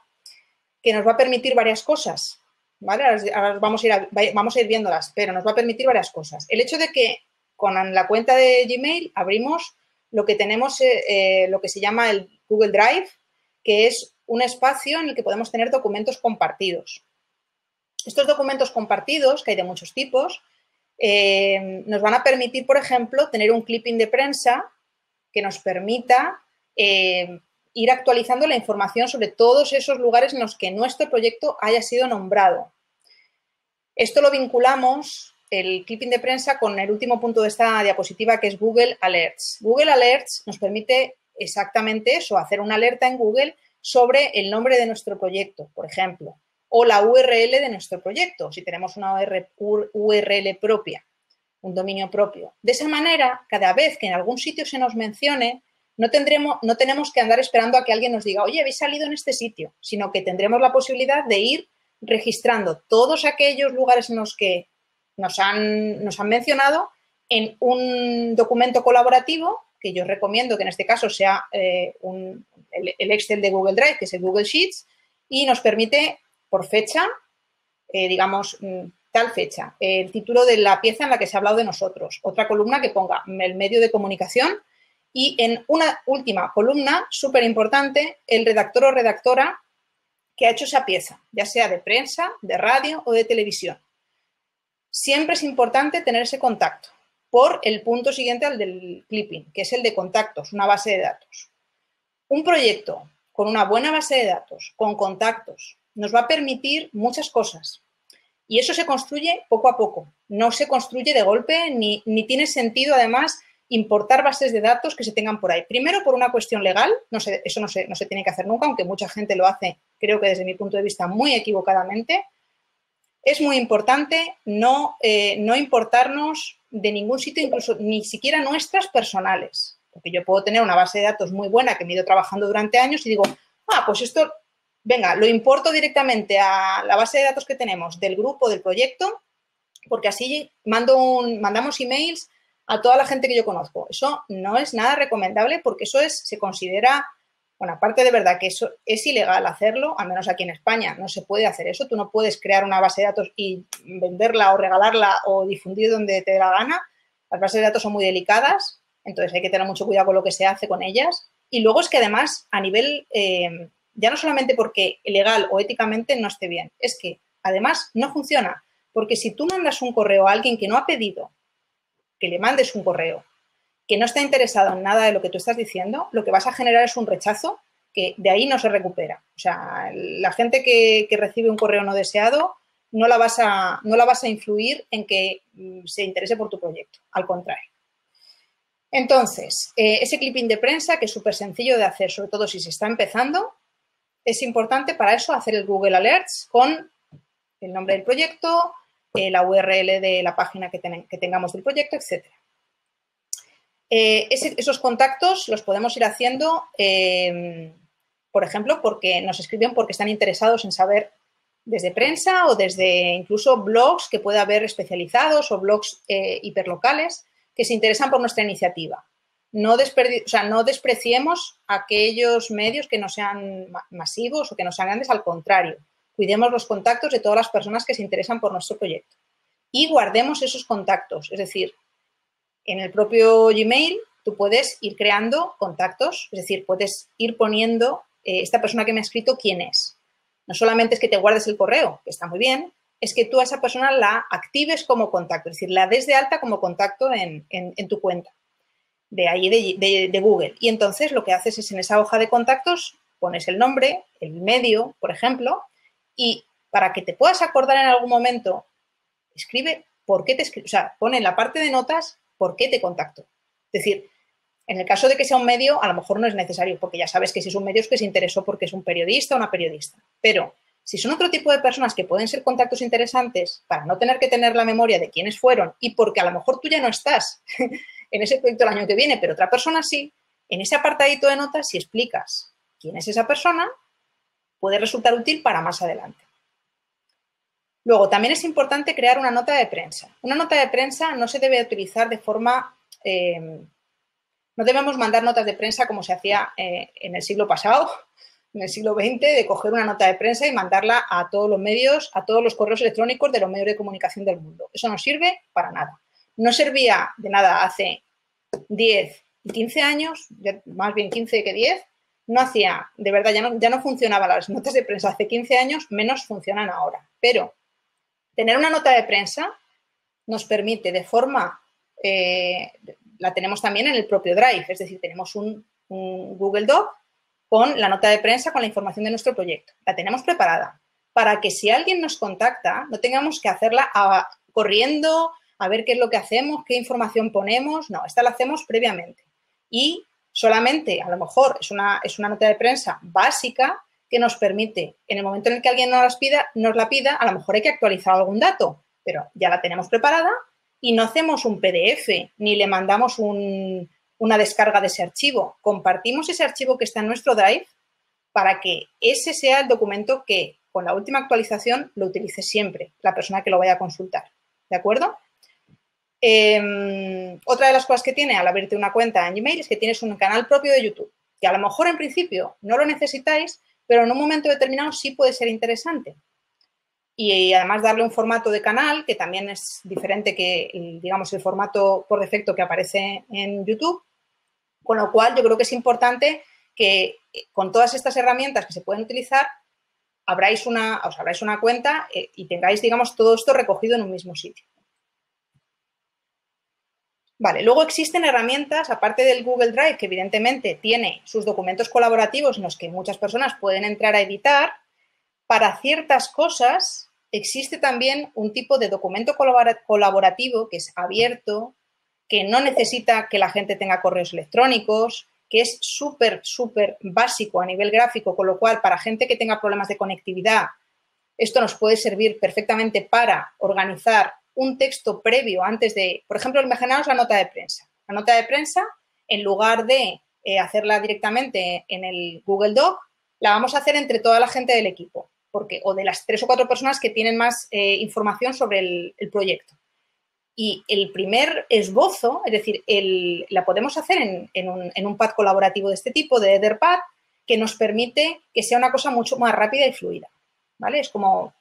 que nos va a permitir varias cosas. ¿vale? Ahora vamos a, ir vamos a ir viéndolas, pero nos va a permitir varias cosas. El hecho de que con la cuenta de Gmail abrimos lo que tenemos, eh, eh, lo que se llama el Google Drive, que es un espacio en el que podemos tener documentos compartidos. Estos documentos compartidos, que hay de muchos tipos, eh, nos van a permitir, por ejemplo, tener un clipping de prensa que nos permita ir actualizando la información sobre todos esos lugares en los que nuestro proyecto haya sido nombrado. Esto lo vinculamos, el clipping de prensa, con el último punto de esta diapositiva, que es Google Alerts. Google Alerts nos permite exactamente eso, hacer una alerta en Google sobre el nombre de nuestro proyecto, por ejemplo, o la URL de nuestro proyecto, si tenemos una URL propia, un dominio propio. De esa manera, cada vez que en algún sitio se nos mencione, no, tendremos, no tenemos que andar esperando a que alguien nos diga, oye, habéis salido en este sitio, sino que tendremos la posibilidad de ir registrando todos aquellos lugares en los que nos han, nos han mencionado en un documento colaborativo que yo recomiendo que en este caso sea eh, el, Excel de Google Drive, que es el Google Sheets, y nos permite por fecha, eh, digamos, mm, tal fecha, el título de la pieza en la que se ha hablado de nosotros, otra columna que ponga el medio de comunicación y en una última columna, súper importante, el redactor o redactora que ha hecho esa pieza, ya sea de prensa, de radio o de televisión. Siempre es importante tener ese contacto por el punto siguiente al del clipping, que es el de contactos, una base de datos. Un proyecto con una buena base de datos, con contactos, nos va a permitir muchas cosas. Y eso se construye poco a poco, no se construye de golpe ni, tiene sentido además importar bases de datos que se tengan por ahí. Primero, por una cuestión legal, eso no se, no se tiene que hacer nunca, aunque mucha gente lo hace, creo que desde mi punto de vista, muy equivocadamente. Es muy importante no, eh, no importarnos de ningún sitio, incluso ni siquiera nuestras personales. Porque yo puedo tener una base de datos muy buena que me he ido trabajando durante años y digo, ah, pues esto, venga, lo importo directamente a la base de datos que tenemos del grupo, del proyecto, porque así mando un, mandamos emails a toda la gente que yo conozco. Eso no es nada recomendable porque eso es, se considera bueno, aparte de verdad que eso es ilegal hacerlo, al menos aquí en España, no se puede hacer eso. Tú no puedes crear una base de datos y venderla o regalarla o difundir donde te dé la gana. Las bases de datos son muy delicadas, entonces hay que tener mucho cuidado con lo que se hace con ellas. Y luego es que además, a nivel, eh, ya no solamente porque legal o éticamente no esté bien, es que además no funciona, Porque si tú mandas un correo a alguien que no ha pedido que le mandes un correo, que no está interesado en nada de lo que tú estás diciendo, lo que vas a generar es un rechazo que de ahí no se recupera. O sea, la gente que, recibe un correo no deseado no la, vas a, no la vas a influir en que mm, se interese por tu proyecto, al contrario. Entonces, eh, ese clipping de prensa, que es súper sencillo de hacer, sobre todo si se está empezando, es importante para eso hacer el Google Alerts con el nombre del proyecto, eh, la URL de la página que, tengamos del proyecto, etc. Eh, esos contactos los podemos ir haciendo, em, por ejemplo, porque nos escriben porque están interesados en saber desde prensa o desde incluso blogs que pueda haber especializados o blogs hiperlocales que se interesan por nuestra iniciativa. No, no despreciemos aquellos medios que no sean masivos o que no sean grandes, al contrario cuidemos los contactos de todas las personas que se interesan por nuestro proyecto y guardemos esos contactos. Es decir, en el propio Gmail tú puedes ir creando contactos, es decir, puedes ir poniendo eh, esta persona que me ha escrito quién es. No solamente es que te guardes el correo, que está muy bien, es que tú a esa persona la actives como contacto, es decir, la des de alta como contacto en, tu cuenta de ahí de, de, Google. Y entonces lo que haces es en esa hoja de contactos pones el nombre, el medio, por ejemplo, y para que te puedas acordar en algún momento, escribe por qué te escribe, o sea, pone en la parte de notas por qué te contacto. Es decir, en el caso de que sea un medio, a lo mejor no es necesario, porque ya sabes que si es un medio es que se interesó porque es un periodista o una periodista. Pero si son otro tipo de personas que pueden ser contactos interesantes para no tener que tener la memoria de quiénes fueron y porque a lo mejor tú ya no estás en ese proyecto el año que viene, pero otra persona sí, en ese apartadito de notas, si explicas quién es esa persona, puede resultar útil para más adelante. Luego, también es importante crear una nota de prensa. Una nota de prensa no se debe utilizar de forma... Eh, no debemos mandar notas de prensa como se hacía eh, en el siglo pasado, en el siglo XX, de coger una nota de prensa y mandarla a todos los medios, a todos los correos electrónicos de los medios de comunicación del mundo. Eso no sirve para nada. No servía de nada hace 10 y 15 años, más bien 15 que 10, no hacía, de verdad, ya no, ya no funcionaban las notas de prensa hace 15 años, menos funcionan ahora. Pero tener una nota de prensa nos permite de forma, eh, la tenemos también en el propio Drive, es decir, tenemos un, Google Doc con la nota de prensa, con la información de nuestro proyecto. La tenemos preparada para que si alguien nos contacta, no tengamos que hacerla corriendo a ver qué es lo que hacemos, qué información ponemos. No, esta la hacemos previamente. Y solamente a lo mejor es una, es una nota de prensa básica que nos permite, en el momento en el que alguien nos, nos la pida, a lo mejor hay que actualizar algún dato, pero ya la tenemos preparada y no hacemos un PDF ni le mandamos una descarga de ese archivo. Compartimos ese archivo que está en nuestro Drive para que ese sea el documento que con la última actualización lo utilice siempre la persona que lo vaya a consultar. ¿De acuerdo? Em, otra de las cosas que tiene al abrirte una cuenta en Gmail es que tienes un canal propio de YouTube, que a lo mejor en principio no lo necesitáis, pero en un momento determinado sí puede ser interesante. Y además darle un formato de canal, que también es diferente que, digamos, el formato por defecto que aparece en YouTube, con lo cual yo creo que es importante que con todas estas herramientas que se pueden utilizar, abráis una, os abráis una cuenta eh, y tengáis, digamos, todo esto recogido en un mismo sitio. Vale, luego existen herramientas, aparte del Google Drive, que evidentemente tiene sus documentos colaborativos en los que muchas personas pueden entrar a editar. Para ciertas cosas existe también un tipo de documento colaborativo que es abierto, que no necesita que la gente tenga correos electrónicos, que es súper, súper básico a nivel gráfico, con lo cual para gente que tenga problemas de conectividad, esto nos puede servir perfectamente para organizar un texto previo antes de, por ejemplo, imaginaos la nota de prensa. La nota de prensa, en lugar de eh, hacerla directamente en el Google Doc, la vamos a hacer entre toda la gente del equipo, porque, o de las tres o cuatro personas que tienen más eh, información sobre el, proyecto. Y el primer esbozo, es decir, la podemos hacer en, un, en, un, pad colaborativo de este tipo, de Etherpad, que nos permite que sea una cosa mucho más rápida y fluida. ¿Vale? Es como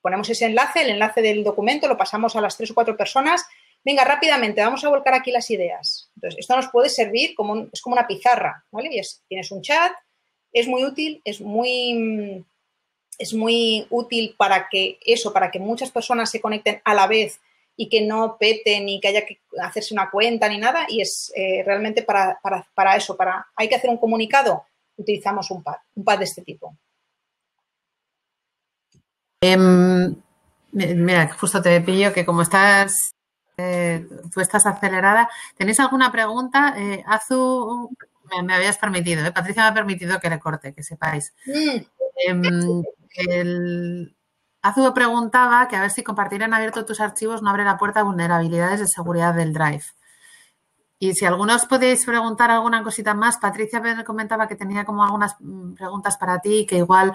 ponemos ese enlace, el enlace del documento, lo pasamos a las tres o cuatro personas. Venga, rápidamente, vamos a volcar aquí las ideas. Entonces, esto nos puede servir como, es como una pizarra, ¿vale? Y tienes un chat, es muy útil, es muy, es muy útil para que eso, para que muchas personas se conecten a la vez y que no peten ni que haya que hacerse una cuenta ni nada. Y es eh, realmente para, eso, para hay que hacer un comunicado, utilizamos un pad, un pad de este tipo. Em, mira, justo te pillo que como estás, eh, tú estás acelerada. ¿Tenéis alguna pregunta? Eh, Azu, me, habías permitido, Patricia me ha permitido que le corte, que sepáis. Mm. Em, el, Azu preguntaba que a ver si compartir en abierto tus archivos no abre la puerta a vulnerabilidades de seguridad del Drive. Y si algunos podéis preguntar alguna cosita más, Patricia me comentaba que tenía como algunas mm, preguntas para ti, que igual,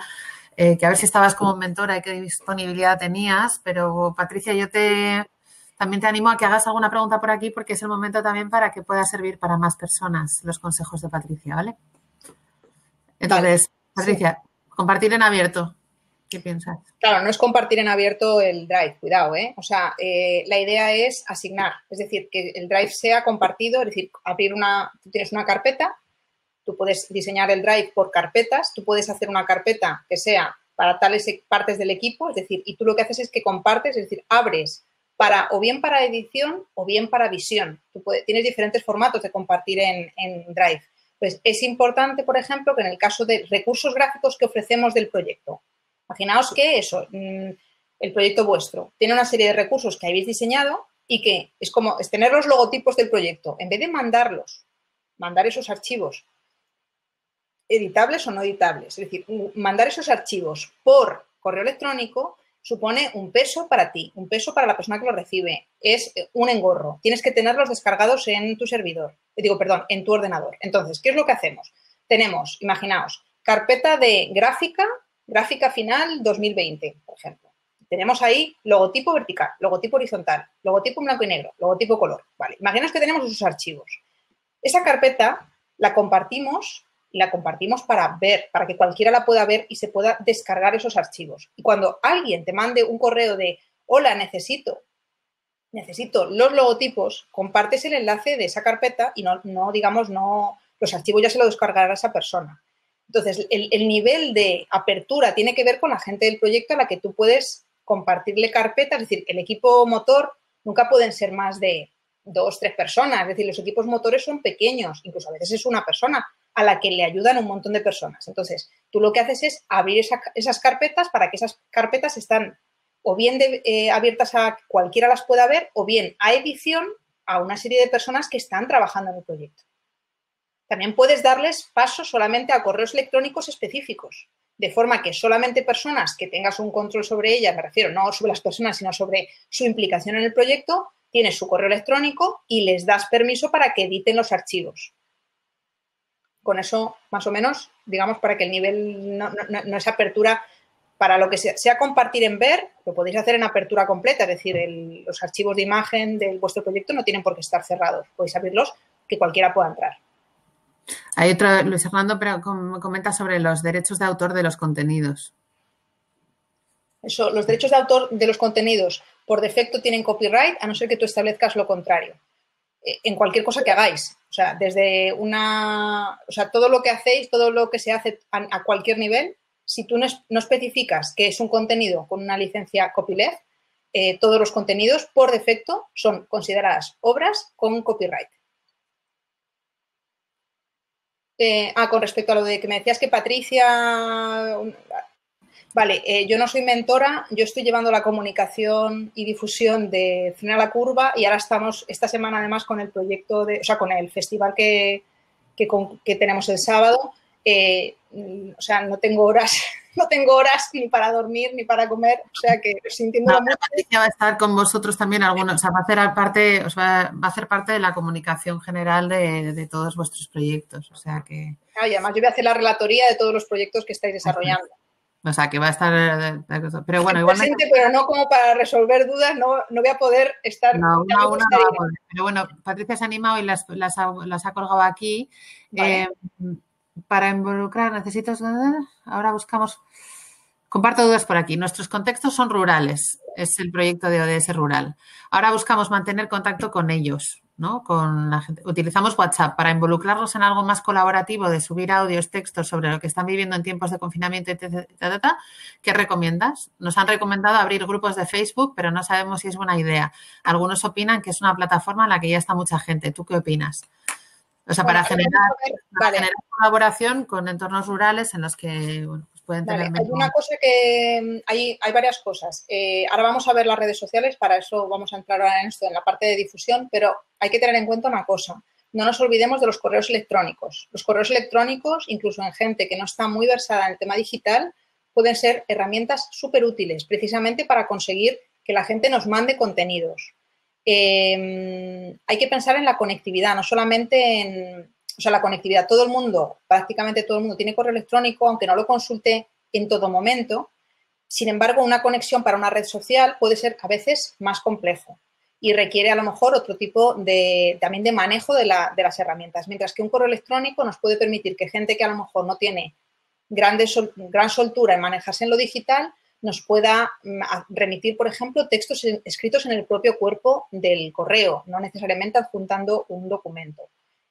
eh, que a ver si estabas como mentora y qué disponibilidad tenías, pero Patricia, yo te también te animo a que hagas alguna pregunta por aquí porque es el momento también para que pueda servir para más personas los consejos de Patricia, ¿vale? Entonces, Patricia, compartir en abierto. ¿Qué piensas? Claro, no es compartir en abierto el Drive, cuidado, ¿eh? O sea, eh, la idea es asignar, es decir, que el Drive sea compartido, es decir, abrir una, tú tienes una carpeta, tú puedes diseñar el Drive por carpetas, tú puedes hacer una carpeta que sea para tales partes del equipo, es decir, y tú lo que haces es que compartes, es decir, abres para o bien para edición o bien para visión. Tú tienes diferentes formatos de compartir en, en Drive. Pues es importante, por ejemplo, que en el caso de recursos gráficos que ofrecemos del proyecto, Imaginaos que eso, mm, el proyecto vuestro, tiene una serie de recursos que habéis diseñado y que es como es tener los logotipos del proyecto. En vez de mandarlos, mandar esos archivos editables o no editables, es decir, mandar esos archivos por correo electrónico supone un peso para ti, un peso para la persona que lo recibe, es eh, un engorro. Tienes que tenerlos descargados en tu servidor, eh, digo, perdón, en tu ordenador. Entonces, ¿qué es lo que hacemos? Tenemos, imaginaos, carpeta de gráfica Gráfica final 2020, por ejemplo. Tenemos ahí logotipo vertical, logotipo horizontal, logotipo blanco y negro, logotipo color. Vale, imaginaos que tenemos esos archivos. Esa carpeta la compartimos y la compartimos para ver, para que cualquiera la pueda ver y se pueda descargar esos archivos. Y cuando alguien te mande un correo de, hola, necesito, necesito los logotipos, compartes el enlace de esa carpeta y no, no digamos, no, los archivos ya se lo descargará esa persona. Entonces, el, nivel de apertura tiene que ver con la gente del proyecto a la que tú puedes compartirle carpetas, es decir, el equipo motor nunca pueden ser más de dos, tres personas, es decir, los equipos motores son pequeños, incluso a veces es una persona a la que le ayudan un montón de personas. Entonces, tú lo que haces es abrir esas carpetas para que esas carpetas están o bien eh, abiertas a cualquiera las pueda ver o bien a edición a una serie de personas que están trabajando en el proyecto. También puedes darles paso solamente a correos electrónicos específicos, de forma que solamente personas que tengas un control sobre ellas, me refiero no sobre las personas, sino sobre su implicación en el proyecto, tienes su correo electrónico y les das permiso para que editen los archivos. Con eso, más o menos, digamos, para que el nivel no, es apertura para lo que sea, compartir en ver, lo podéis hacer en apertura completa, es decir, los archivos de imagen de vuestro proyecto no tienen por qué estar cerrados, podéis abrirlos que cualquiera pueda entrar. Hay otro, Luis Fernando pero comenta sobre los derechos de autor de los contenidos. Eso, los derechos de autor de los contenidos por defecto tienen copyright, a no ser que tú establezcas lo contrario. Eh, en cualquier cosa que hagáis. O sea, desde una. O sea, todo lo que hacéis, todo lo que se hace a, cualquier nivel, si tú no, especificas que es un contenido con una licencia copyleft, eh, todos los contenidos por defecto son consideradas obras con copyright. Eh, ah, con respecto a lo de que me decías que Patricia. Vale, eh, yo no soy mentora, yo estoy llevando la comunicación y difusión de Frena la Curva y ahora estamos esta semana además con el proyecto de, o sea, con el festival que, que tenemos el sábado eh, o sea, no tengo horas, no tengo horas ni para dormir ni para comer, o sea que sintiendo no, va a estar con vosotros también algunos, o sea, va a hacer parte, va, a hacer parte de la comunicación general de, todos vuestros proyectos, o sea que. Ah, y además yo voy a hacer la relatoría de todos los proyectos que estáis desarrollando. O sea, que va a estar. Pero bueno, igual. pero no como para resolver dudas, no, no voy a poder estar. No, una, una no va a poder. Pero bueno, Patricia se ha animado y las, las, ha, las ha colgado aquí. Eh, para involucrar necesito... Ahora buscamos... Comparto dudas por aquí. Nuestros contextos son rurales. Es el proyecto de ODS rural. Ahora buscamos mantener contacto con ellos. ¿no? Con la gente. Utilizamos WhatsApp para involucrarlos en algo más colaborativo de subir audios, textos sobre lo que están viviendo en tiempos de confinamiento, etc. ¿Qué recomiendas? Nos han recomendado abrir grupos de Facebook, pero no sabemos si es buena idea. Algunos opinan que es una plataforma en la que ya está mucha gente. ¿Tú qué opinas? O sea, para, generar, colaboración con entornos rurales en los que pues pueden tener. hay una cosa que hay, hay varias cosas. Eh, ahora vamos a ver las redes sociales, para eso vamos a entrar ahora en esto, en la parte de difusión, pero hay que tener en cuenta una cosa. No nos olvidemos de los correos electrónicos. Los correos electrónicos, incluso en gente que no está muy versada en el tema digital, pueden ser herramientas súper útiles, precisamente para conseguir que la gente nos mande contenidos. Em, hay que pensar en la conectividad, no solamente en, o sea, la conectividad. Todo el mundo, prácticamente todo el mundo tiene correo electrónico, aunque no lo consulte en todo momento. Sin embargo, una conexión para una red social puede ser a veces más complejo y requiere a lo mejor otro tipo de, también de manejo de, de las herramientas. Mientras que un correo electrónico nos puede permitir que gente que a lo mejor no tiene gran soltura en manejarse en lo digital, nos pueda mm, remitir, por ejemplo, textos escritos en el propio cuerpo del correo, no necesariamente adjuntando un documento.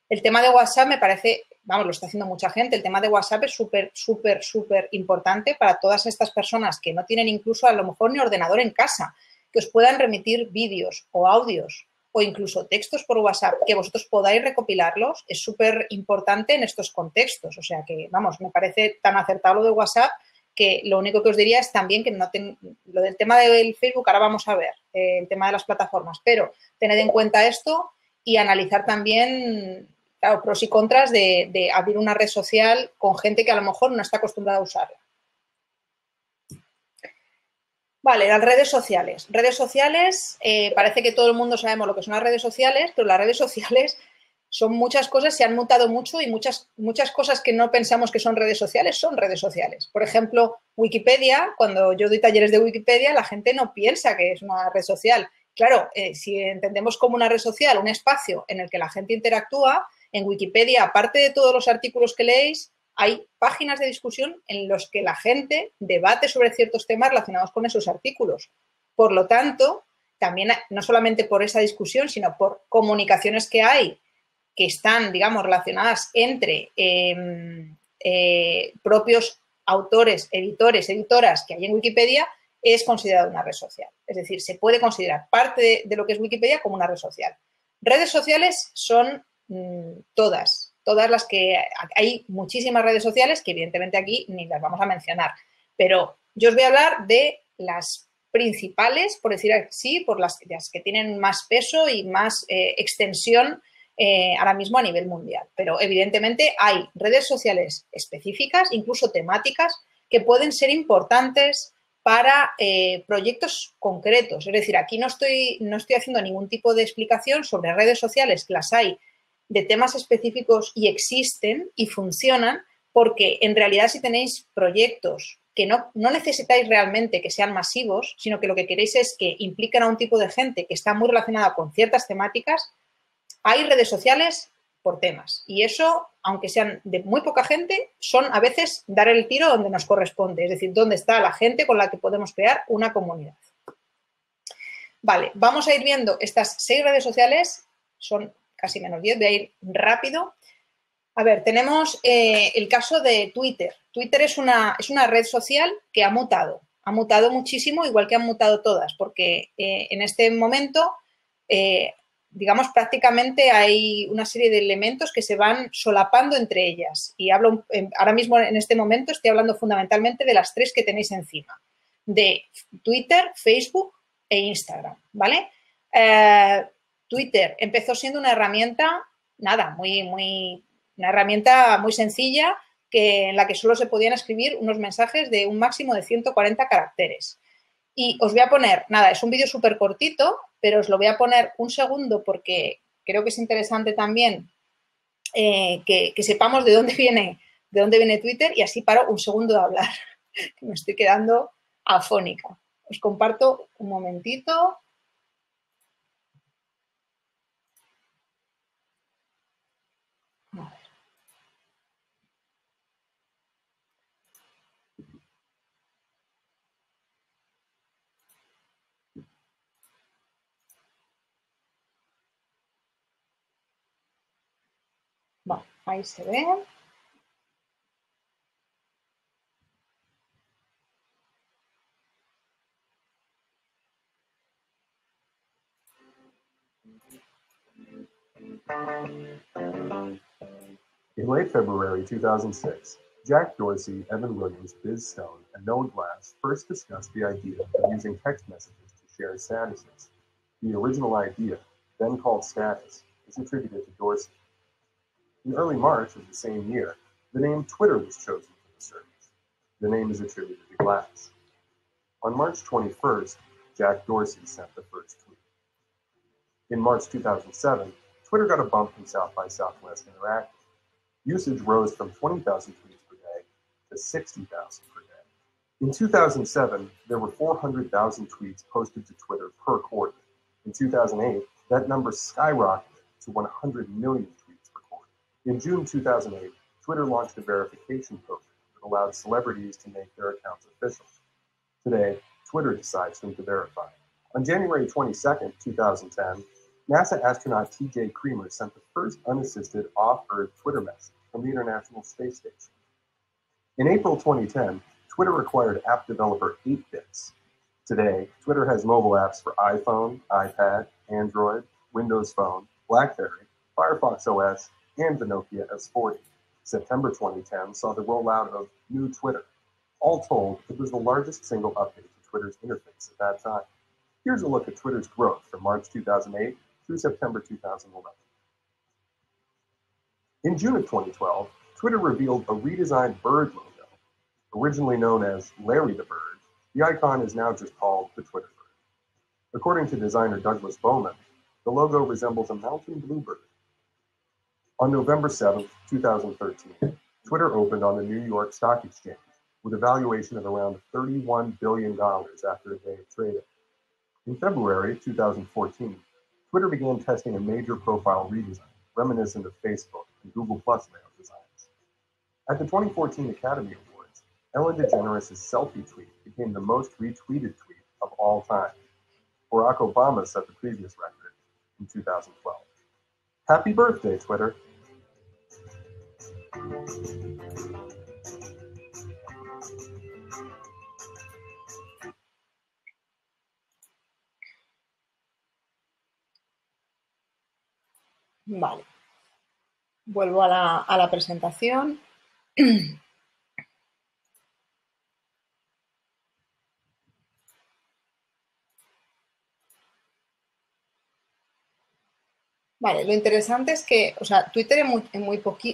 El tema de WhatsApp me parece, vamos, lo está haciendo mucha gente, el tema de WhatsApp es súper, súper, súper importante para todas estas personas que no tienen incluso a lo mejor ni ordenador en casa, que os puedan remitir vídeos o audios o incluso textos por WhatsApp, que vosotros podáis recopilarlos, es súper importante en estos contextos. O sea que, vamos, me parece tan acertado lo de WhatsApp que lo único que os diría es también que no lo del tema del Facebook, ahora vamos a ver eh, el tema de las plataformas, pero tened en cuenta esto y analizar también, claro, pros y contras de, abrir una red social con gente que a lo mejor no está acostumbrada a usarla. Vale, las redes sociales. Redes sociales, eh, parece que todo el mundo sabemos lo que son las redes sociales, pero las redes sociales son muchas cosas, se han mutado mucho y muchas, muchas cosas que no pensamos que son redes sociales son redes sociales. Por ejemplo, Wikipedia, cuando yo doy talleres de Wikipedia, la gente no piensa que es una red social. Claro, eh, si entendemos como una red social un espacio en el que la gente interactúa, en Wikipedia, aparte de todos los artículos que leéis, hay páginas de discusión en los que la gente debate sobre ciertos temas relacionados con esos artículos. Por lo tanto, también no solamente por esa discusión, sino por comunicaciones que hay que están, digamos, relacionadas entre em, eh, propios autores, editores, editoras que hay en Wikipedia, es considerado una red social. Es decir, se puede considerar parte de, lo que es Wikipedia como una red social. Redes sociales son mm, todas, todas las que hay muchísimas redes sociales que evidentemente aquí ni las vamos a mencionar, pero yo os voy a hablar de las principales, por decir así, por las, que tienen más peso y más eh, extensión eh, ahora mismo a nivel mundial. Pero evidentemente hay redes sociales específicas, incluso temáticas, que pueden ser importantes para eh, proyectos concretos. Es decir, aquí no estoy, no estoy haciendo ningún tipo de explicación sobre redes sociales, que las hay de temas específicos y existen y funcionan, porque en realidad si tenéis proyectos que no, no, necesitáis realmente que sean masivos, sino que lo que queréis es que impliquen a un tipo de gente que está muy relacionada con ciertas temáticas, hay redes sociales por temas y eso, aunque sean de muy poca gente, son a veces dar el tiro donde nos corresponde, es decir, dónde está la gente con la que podemos crear una comunidad. Vale, vamos a ir viendo estas seis redes sociales, son casi menos 10, voy a ir rápido. A ver, tenemos eh, el caso de Twitter. Twitter es una, es una red social que ha mutado, ha mutado muchísimo, igual que han mutado todas, porque eh, en este momento eh, digamos, prácticamente hay una serie de elementos que se van solapando entre ellas. Y hablo, ahora mismo en este momento estoy hablando fundamentalmente de las tres que tenéis encima, de Twitter, Facebook e Instagram, ¿vale? Eh, Twitter empezó siendo una herramienta, nada, muy, muy, una herramienta muy sencilla que, en la que solo se podían escribir unos mensajes de un máximo de 140 caracteres. Y os voy a poner, nada, es un vídeo súper cortito, pero os lo voy a poner un segundo porque creo que es interesante también eh, que, sepamos de dónde viene, de dónde viene Twitter y así paro un segundo de hablar, que me estoy quedando afónica. Os comparto un momentito. Ahí se ve. In late February 2006, Jack Dorsey, Evan Williams, Biz Stone, and Noah Glass first discussed the idea of using text messages to share statuses. The original idea, then called Status, is attributed to Dorsey. In early March of the same year, the name Twitter was chosen for the service. The name is attributed to Glass. On March 21st, Jack Dorsey sent the first tweet. In March 2007, Twitter got a bump from South by Southwest Interactive. Usage rose from 20,000 tweets per day to 60,000 per day. In 2007, there were 400,000 tweets posted to Twitter per quarter. In 2008, that number skyrocketed to 100 million. In June 2008, Twitter launched a verification program that allowed celebrities to make their accounts official. Today, Twitter decides whom to verify. On January 22, 2010, NASA astronaut TJ Creamer sent the first unassisted off-Earth Twitter message from the International Space Station. In April 2010, Twitter acquired app developer 8bits. Today, Twitter has mobile apps for iPhone, iPad, Android, Windows Phone, BlackBerry, Firefox OS, and the Nokia S40. September 2010 saw the rollout of New Twitter. All told, it was the largest single update to Twitter's interface at that time. Here's a look at Twitter's growth from March 2008 through September 2011. In June of 2012, Twitter revealed a redesigned bird logo. Originally known as Larry the Bird, the icon is now just called the Twitter bird. According to designer Douglas Bowman, the logo resembles a mountain bluebird. On November 7, 2013, Twitter opened on the New York Stock Exchange with a valuation of around $31 billion after a day of trading. In February 2014, Twitter began testing a major profile redesign, reminiscent of Facebook and Google Plus layout designs. At the 2014 Academy Awards, Ellen DeGeneres' selfie tweet became the most retweeted tweet of all time. Barack Obama set the previous record in 2012. Happy birthday, Twitter! Vale. Vuelvo a la, a la presentación. Vale, lo interesante es que, o sea, Twitter en muy, en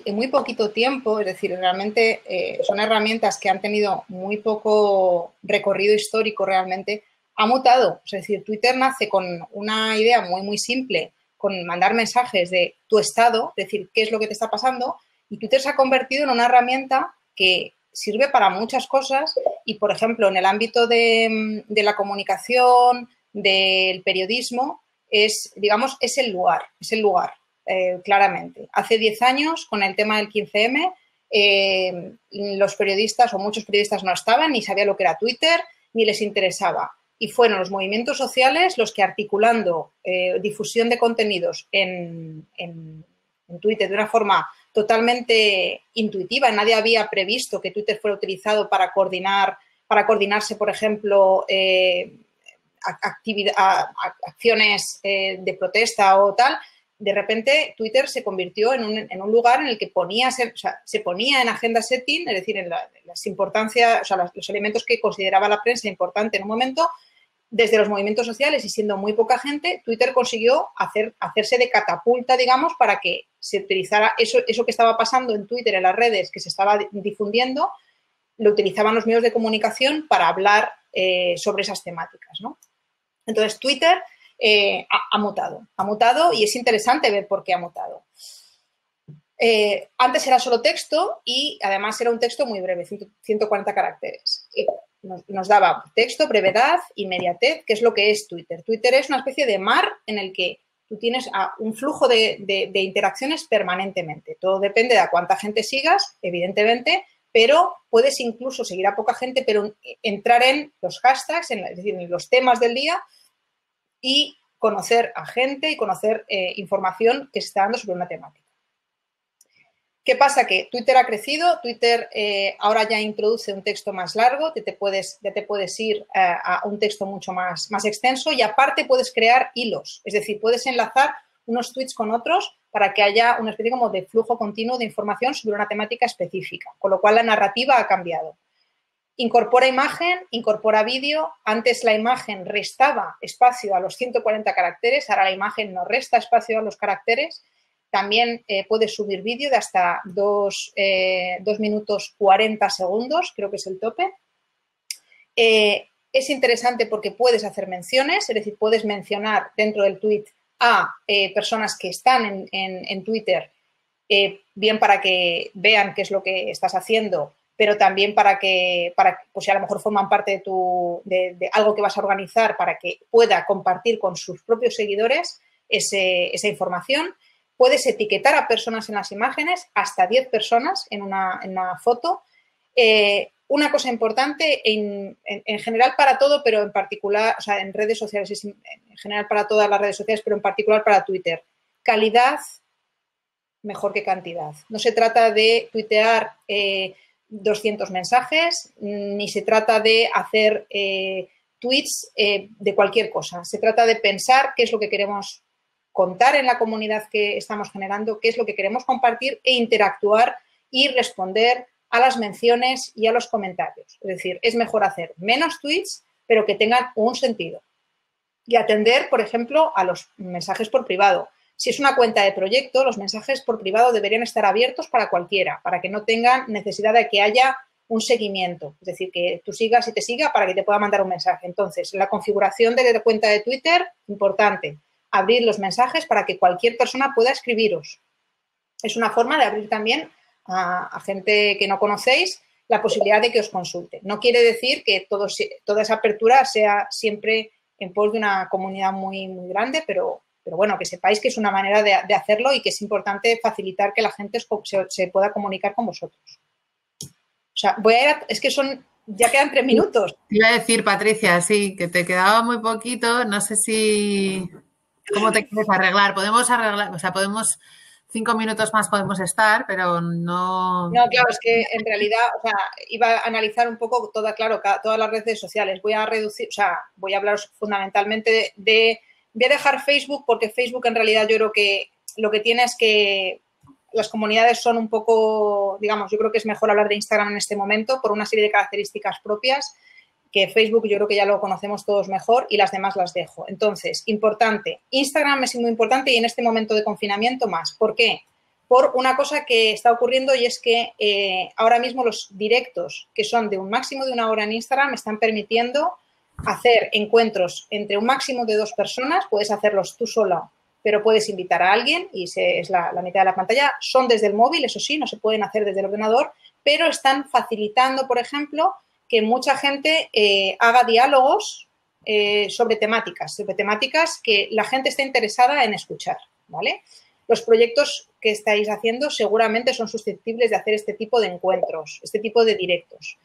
en muy poquito tiempo, es decir, realmente eh, son herramientas que han tenido muy poco recorrido histórico realmente, ha mutado. Es decir, Twitter nace con una idea muy, muy simple con mandar mensajes de tu estado, es decir, qué es lo que te está pasando, y Twitter se ha convertido en una herramienta que sirve para muchas cosas y, por ejemplo, en el ámbito de, de la comunicación, del periodismo, es, digamos, es el lugar, es el lugar, eh, claramente. Hace 10 años, con el tema del 15M, eh, los periodistas o muchos periodistas no estaban, ni sabían lo que era Twitter, ni les interesaba y fueron los movimientos sociales los que articulando eh, difusión de contenidos en, en, en, Twitter de una forma totalmente intuitiva. Nadie había previsto que Twitter fuera utilizado para coordinar, para coordinarse, por ejemplo, acciones eh, de protesta o tal. De repente Twitter se convirtió en un, lugar en el que ponía, o sea, se ponía en agenda setting, es decir, en la, las importancias, o sea, los, elementos que consideraba la prensa importante en un momento, desde los movimientos sociales y siendo muy poca gente, Twitter consiguió hacer, hacerse de catapulta, digamos, para que se utilizara eso, eso que estaba pasando en Twitter, en las redes, que se estaba difundiendo, lo utilizaban los medios de comunicación para hablar eh, sobre esas temáticas, ¿no? Entonces, Twitter eh, ha, mutado, ha mutado y es interesante ver por qué ha mutado. Eh, antes era solo texto y además era un texto muy breve, 140 caracteres. Y nos, daba texto, brevedad, inmediatez, que es lo que es Twitter. Twitter es una especie de mar en el que tú tienes un flujo de, de, de interacciones permanentemente. Todo depende de a cuánta gente sigas, evidentemente, pero puedes incluso seguir a poca gente, pero entrar en los hashtags, en, es decir, en los temas del día y conocer a gente y conocer eh, información que se está dando sobre una temática. ¿Qué pasa? Que Twitter ha crecido, Twitter eh, ahora ya introduce un texto más largo, te, te puedes, ya te puedes ir eh, a un texto mucho más, más extenso y aparte puedes crear hilos, es decir, puedes enlazar unos tweets con otros para que haya una especie como de flujo continuo de información sobre una temática específica, con lo cual la narrativa ha cambiado. Incorpora imagen, incorpora vídeo. Antes la imagen restaba espacio a los 140 caracteres, ahora la imagen no resta espacio a los caracteres. También eh, puedes subir vídeo de hasta 2 eh, minutos 40 segundos, creo que es el tope. Eh, es interesante porque puedes hacer menciones, es decir, puedes mencionar dentro del tweet a personas que están en, Twitter, bien para que vean qué es lo que estás haciendo pero también para que, para, pues si a lo mejor forman parte de, tu, de, algo que vas a organizar para que pueda compartir con sus propios seguidores esa información. Puedes etiquetar a personas en las imágenes, hasta 10 personas en una, foto. Eh, una cosa importante en, general para todo, pero en particular, o sea, en redes sociales, en general para todas las redes sociales, pero en particular para Twitter. Calidad mejor que cantidad. No se trata de tuitear eh, 200 mensajes, ni se trata de hacer eh, tweets eh, de cualquier cosa. Se trata de pensar qué es lo que queremos contar en la comunidad que estamos generando, qué es lo que queremos compartir e interactuar y responder a las menciones y a los comentarios. Es decir, es mejor hacer menos tweets, pero que tengan un sentido. Y atender, por ejemplo, a los mensajes por privado. Si es una cuenta de proyecto, los mensajes por privado deberían estar abiertos para cualquiera, para que no tengan necesidad de que haya un seguimiento, es decir, que tú sigas y te siga para que te pueda mandar un mensaje. Entonces, la configuración de la cuenta de Twitter, importante, abrir los mensajes para que cualquier persona pueda escribiros. Es una forma de abrir también a, gente que no conocéis la posibilidad de que os consulte. No quiere decir que toda esa apertura sea siempre en pos de una comunidad muy, muy grande, pero pero bueno, que sepáis que es una manera de, hacerlo y que es importante facilitar que la gente se, pueda comunicar con vosotros. O sea, voy a ir es que son, ya quedan tres minutos. Iba a decir, Patricia, sí, que te quedaba muy poquito, no sé si, ¿cómo te quieres arreglar? Podemos arreglar, o sea, podemos, cinco minutos más podemos estar, pero no... No, claro, es que en realidad, o sea, iba a analizar un poco toda, claro, todas las redes sociales. Voy a reducir, o sea, voy a hablar fundamentalmente de Voy a dejar Facebook porque Facebook en realidad yo creo que lo que tiene es que las comunidades son un poco, digamos, yo creo que es mejor hablar de Instagram en este momento por una serie de características propias que Facebook yo creo que ya lo conocemos todos mejor y las demás las dejo. Entonces, importante, Instagram es muy importante y en este momento de confinamiento más. ¿Por qué? Por una cosa que está ocurriendo y es que eh, ahora mismo los directos que son de un máximo de una hora en Instagram están permitiendo hacer encuentros entre un máximo de dos personas, puedes hacerlos tú solo, pero puedes invitar a alguien y es la, mitad de la pantalla. Son desde el móvil, eso sí, no se pueden hacer desde el ordenador, pero están facilitando, por ejemplo, que mucha gente eh, haga diálogos eh, sobre temáticas, sobre temáticas que la gente esté interesada en escuchar, ¿vale? los proyectos que estáis haciendo seguramente son susceptibles de hacer este tipo de encuentros, este tipo de directos.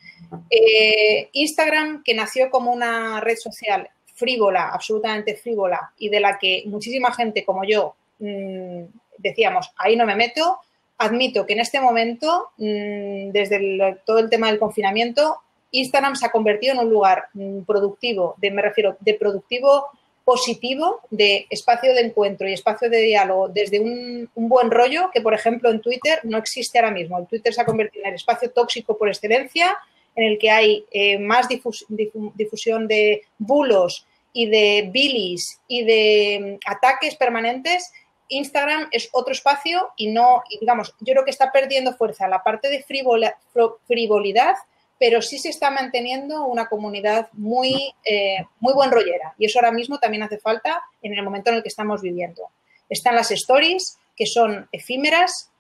Eh, Instagram, que nació como una red social frívola, absolutamente frívola, y de la que muchísima gente como yo mm, decíamos, ahí no me meto, admito que en este momento, mm, desde todo el tema del confinamiento, Instagram se ha convertido en un lugar mm, productivo, de, me refiero, de productivo positivo de espacio de encuentro y espacio de diálogo desde un, buen rollo que, por ejemplo, en Twitter no existe ahora mismo. El Twitter se ha convertido en el espacio tóxico por excelencia, en el que hay eh, más difusión de bulos y de bilis y de mm, ataques permanentes. Instagram es otro espacio y no, digamos, yo creo que está perdiendo fuerza la parte de frivolidad pero sí se está manteniendo una comunidad muy, eh, muy buen rollera. Y eso ahora mismo también hace falta en el momento en el que estamos viviendo. Están las stories, que son efímeras,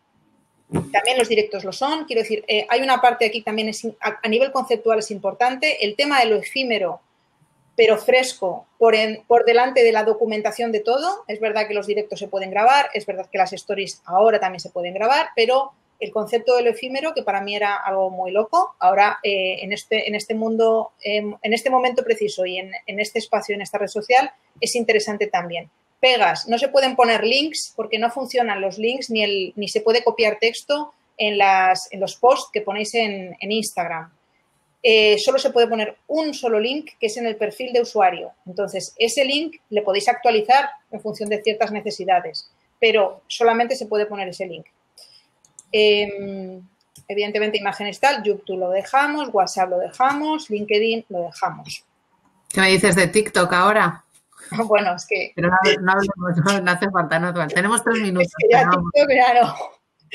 también los directos lo son. Quiero decir, eh, hay una parte aquí también es, a, nivel conceptual es importante. El tema de lo efímero, pero fresco, por, por delante de la documentación de todo. Es verdad que los directos se pueden grabar, es verdad que las stories ahora también se pueden grabar, pero el concepto de efímero, que para mí era algo muy loco, ahora eh, en, este, en este mundo, em, en este momento preciso y en, este espacio, en esta red social, es interesante también. Pegas, no se pueden poner links porque no funcionan los links ni, ni se puede copiar texto en, las, en los posts que ponéis en, Instagram. Eh, solo se puede poner un solo link que es en el perfil de usuario. Entonces, ese link le podéis actualizar en función de ciertas necesidades, pero solamente se puede poner ese link. Em, evidentemente, imágenes tal, YouTube lo dejamos, WhatsApp lo dejamos, LinkedIn lo dejamos. ¿Qué me dices de TikTok ahora? Bueno, es que... Pero no, no, no, hace falta, no Tenemos tres minutos. ya TikTok ya no,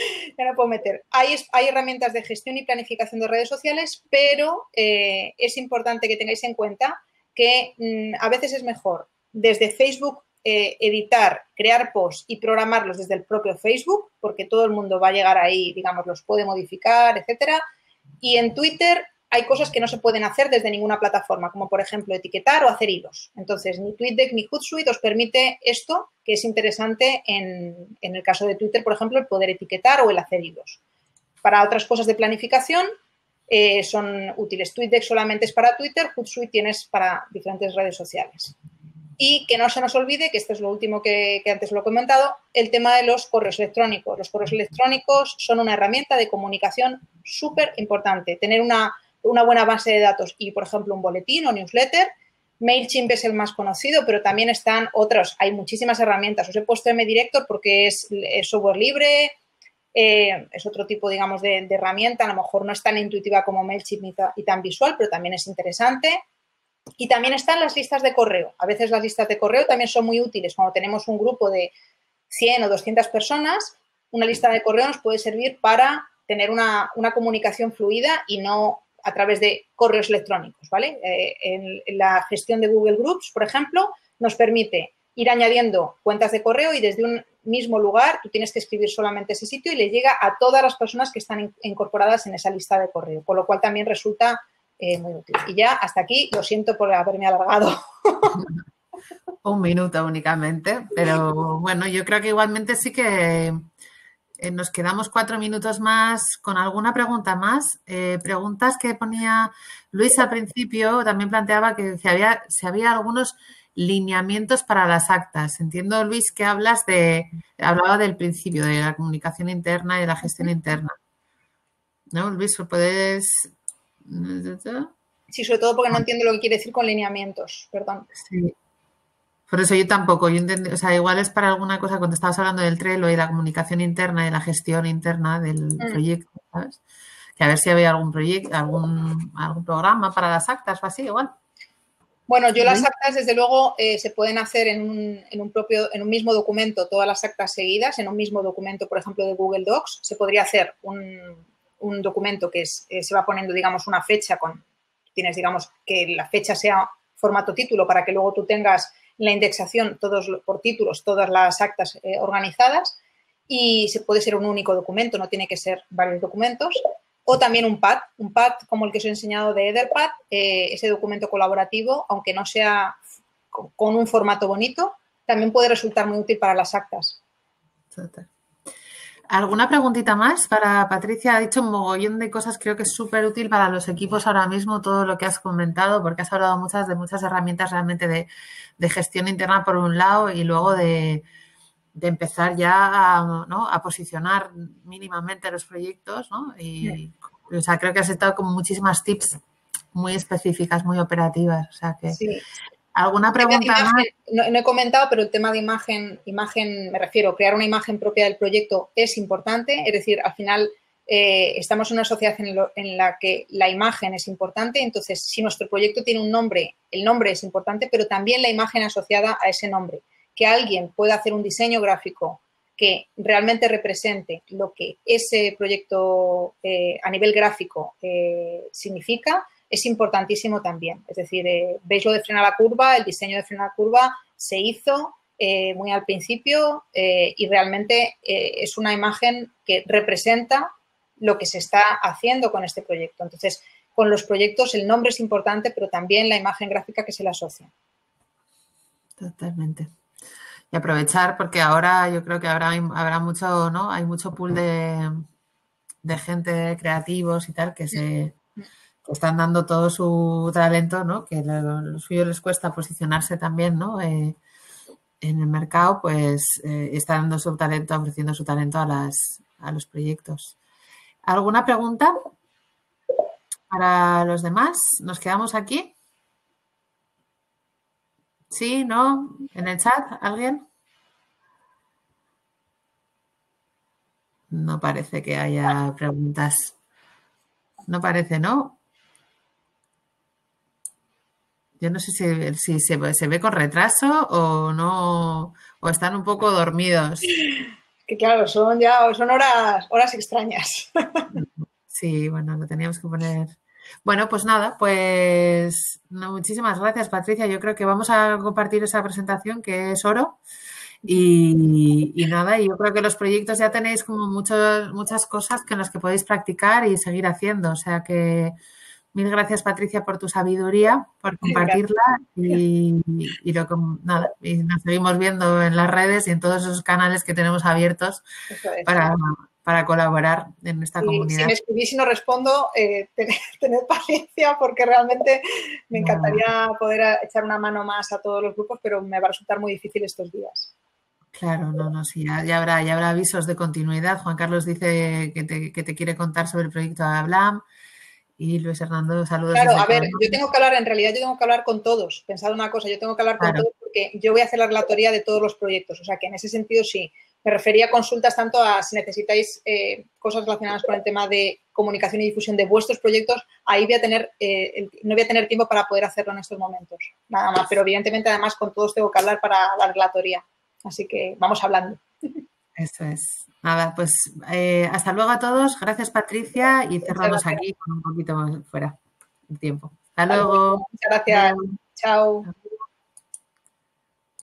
ya no puedo meter. Hay, hay herramientas de gestión y planificación de redes sociales, pero eh, es importante que tengáis en cuenta que mm, a veces es mejor desde Facebook eh, editar, crear posts y programarlos desde el propio Facebook, porque todo el mundo va a llegar ahí, digamos, los puede modificar, etcétera. Y en Twitter hay cosas que no se pueden hacer desde ninguna plataforma, como por ejemplo etiquetar o hacer hilos. Entonces, ni TweetDeck ni Hootsuite os permite esto, que es interesante en, el caso de Twitter, por ejemplo, el poder etiquetar o el hacer hilos. Para otras cosas de planificación eh, son útiles. TweetDeck solamente es para Twitter, Hootsuite tienes para diferentes redes sociales. Y que no se nos olvide, que esto es lo último que, antes lo he comentado, el tema de los correos electrónicos. Los correos electrónicos son una herramienta de comunicación súper importante. Tener una una buena base de datos y, por ejemplo, un boletín o newsletter. MailChimp es el más conocido, pero también están otros. Hay muchísimas herramientas. Os he puesto MDirector porque es, software libre, eh, es otro tipo, digamos, de, herramienta. A lo mejor no es tan intuitiva como MailChimp y, tan visual, pero también es interesante. Y también están las listas de correo. A veces las listas de correo también son muy útiles. Cuando tenemos un grupo de 100 o 200 personas, una lista de correo nos puede servir para tener una, una comunicación fluida y no a través de correos electrónicos, ¿vale? Eh, en, la gestión de Google Groups, por ejemplo, nos permite ir añadiendo cuentas de correo y desde un mismo lugar tú tienes que escribir solamente ese sitio y le llega a todas las personas que están incorporadas en esa lista de correo, con lo cual también resulta eh, muy útil. Y ya hasta aquí, lo siento por haberme alargado. Un minuto únicamente, pero bueno, yo creo que igualmente sí que eh, nos quedamos cuatro minutos más con alguna pregunta más. Eh, preguntas que ponía Luis al principio, también planteaba que si había, si había algunos lineamientos para las actas. Entiendo, Luis, que hablas de, hablaba del principio, de la comunicación interna y de la gestión interna. ¿No, Luis? ¿Puedes...? Sí, sobre todo porque no entiendo lo que quiere decir con lineamientos, perdón. Sí. Por eso yo tampoco, yo entendí, o sea, igual es para alguna cosa cuando estabas hablando del Trello y la comunicación interna y la gestión interna del mm. proyecto, ¿sabes? Que a ver si había algún proyecto, algún, algún programa para las actas o así, igual. Bueno, yo las actas, desde luego, eh, se pueden hacer en un, en un, propio, en un mismo documento, todas las actas seguidas, en un mismo documento, por ejemplo, de Google Docs. Se podría hacer un, un documento que eh, se va poniendo, digamos, una fecha con, tienes, digamos, que la fecha sea formato título para que luego tú tengas la indexación todos por títulos, todas las actas eh, organizadas y se puede ser un único documento, no tiene que ser varios documentos. O también un PAD, un PAD como el que os he enseñado de Etherpad, eh, ese documento colaborativo, aunque no sea con un formato bonito, también puede resultar muy útil para las actas. ¿Alguna preguntita más para Patricia? Ha dicho un mogollón de cosas, creo que es súper útil para los equipos ahora mismo todo lo que has comentado, porque has hablado muchas de muchas herramientas realmente de, gestión interna por un lado y luego de, empezar ya a, ¿no? a, posicionar mínimamente los proyectos, ¿no? Y, o sea, creo que has estado con muchísimas tips muy específicas, muy operativas. O sea que ¿Alguna pregunta más? No, he comentado, pero el tema de imagen, imagen, me refiero, crear una imagen propia del proyecto es importante. Es decir, al final eh, estamos en una sociedad en, la que la imagen es importante. Entonces, si nuestro proyecto tiene un nombre, el nombre es importante, pero también la imagen asociada a ese nombre. Que alguien pueda hacer un diseño gráfico que realmente represente lo que ese proyecto eh, a nivel gráfico eh, significa es importantísimo también. Es decir, eh, veis lo de frenar la curva, el diseño de frenar la curva se hizo eh, muy al principio eh, y realmente es una imagen que representa lo que se está haciendo con este proyecto. Entonces, con los proyectos el nombre es importante, pero también la imagen gráfica que se le asocia. Totalmente. Y aprovechar, porque ahora yo creo que habrá, habrá mucho, ¿no? Hay mucho pool de, de gente creativos y tal que se, están dando todo su talento, ¿no? Que lo, lo suyo les cuesta posicionarse también, ¿no? Eh, en el mercado, pues eh, está dando su talento, ofreciendo su talento a, las, a los proyectos. ¿Alguna pregunta para los demás? ¿Nos quedamos aquí? ¿Sí? ¿No? ¿En el chat? ¿Alguien? No parece que haya preguntas. No parece, ¿no? Yo no sé si, se, ve con retraso o no, o están un poco dormidos. Que claro, son ya son horas, horas extrañas. Sí, bueno, lo teníamos que poner. Bueno, pues nada, pues muchísimas gracias, Patricia. Yo creo que vamos a compartir esa presentación que es oro. Y, y, nada, yo creo que los proyectos ya tenéis como muchos, muchas cosas que en las que podéis practicar y seguir haciendo. O sea que Mil gracias, Patricia, por tu sabiduría, por compartirla y, lo, nada, y nos seguimos viendo en las redes y en todos esos canales que tenemos abiertos para, para, colaborar en esta comunidad. Si me escribís y no respondo, eh, tened, paciencia porque realmente me encantaría poder echar una mano más a todos los grupos, pero me va a resultar muy difícil estos días. Claro, no, no, sí, ya, habrá, ya habrá avisos de continuidad. Juan Carlos dice que te, que te quiere contar sobre el proyecto de Ablam. Y Luis Hernando, saludos. Claro, a ver, yo tengo que hablar, en realidad yo tengo que hablar con todos. Pensad una cosa, yo tengo que hablar con todos porque yo voy a hacer la relatoría de todos los proyectos. O sea que en ese sentido sí. Me refería a consultas tanto a si necesitáis eh, cosas relacionadas con el tema de comunicación y difusión de vuestros proyectos, ahí voy a tener, eh, no voy a tener tiempo para poder hacerlo en estos momentos. Nada más. Pero evidentemente además con todos tengo que hablar para la relatoría. Así que vamos hablando. Eso es. Nada, pues eh, hasta luego a todos. Gracias, Patricia. Y cerramos aquí con un poquito más fuera el tiempo. Hasta luego. Muchas gracias. Chao.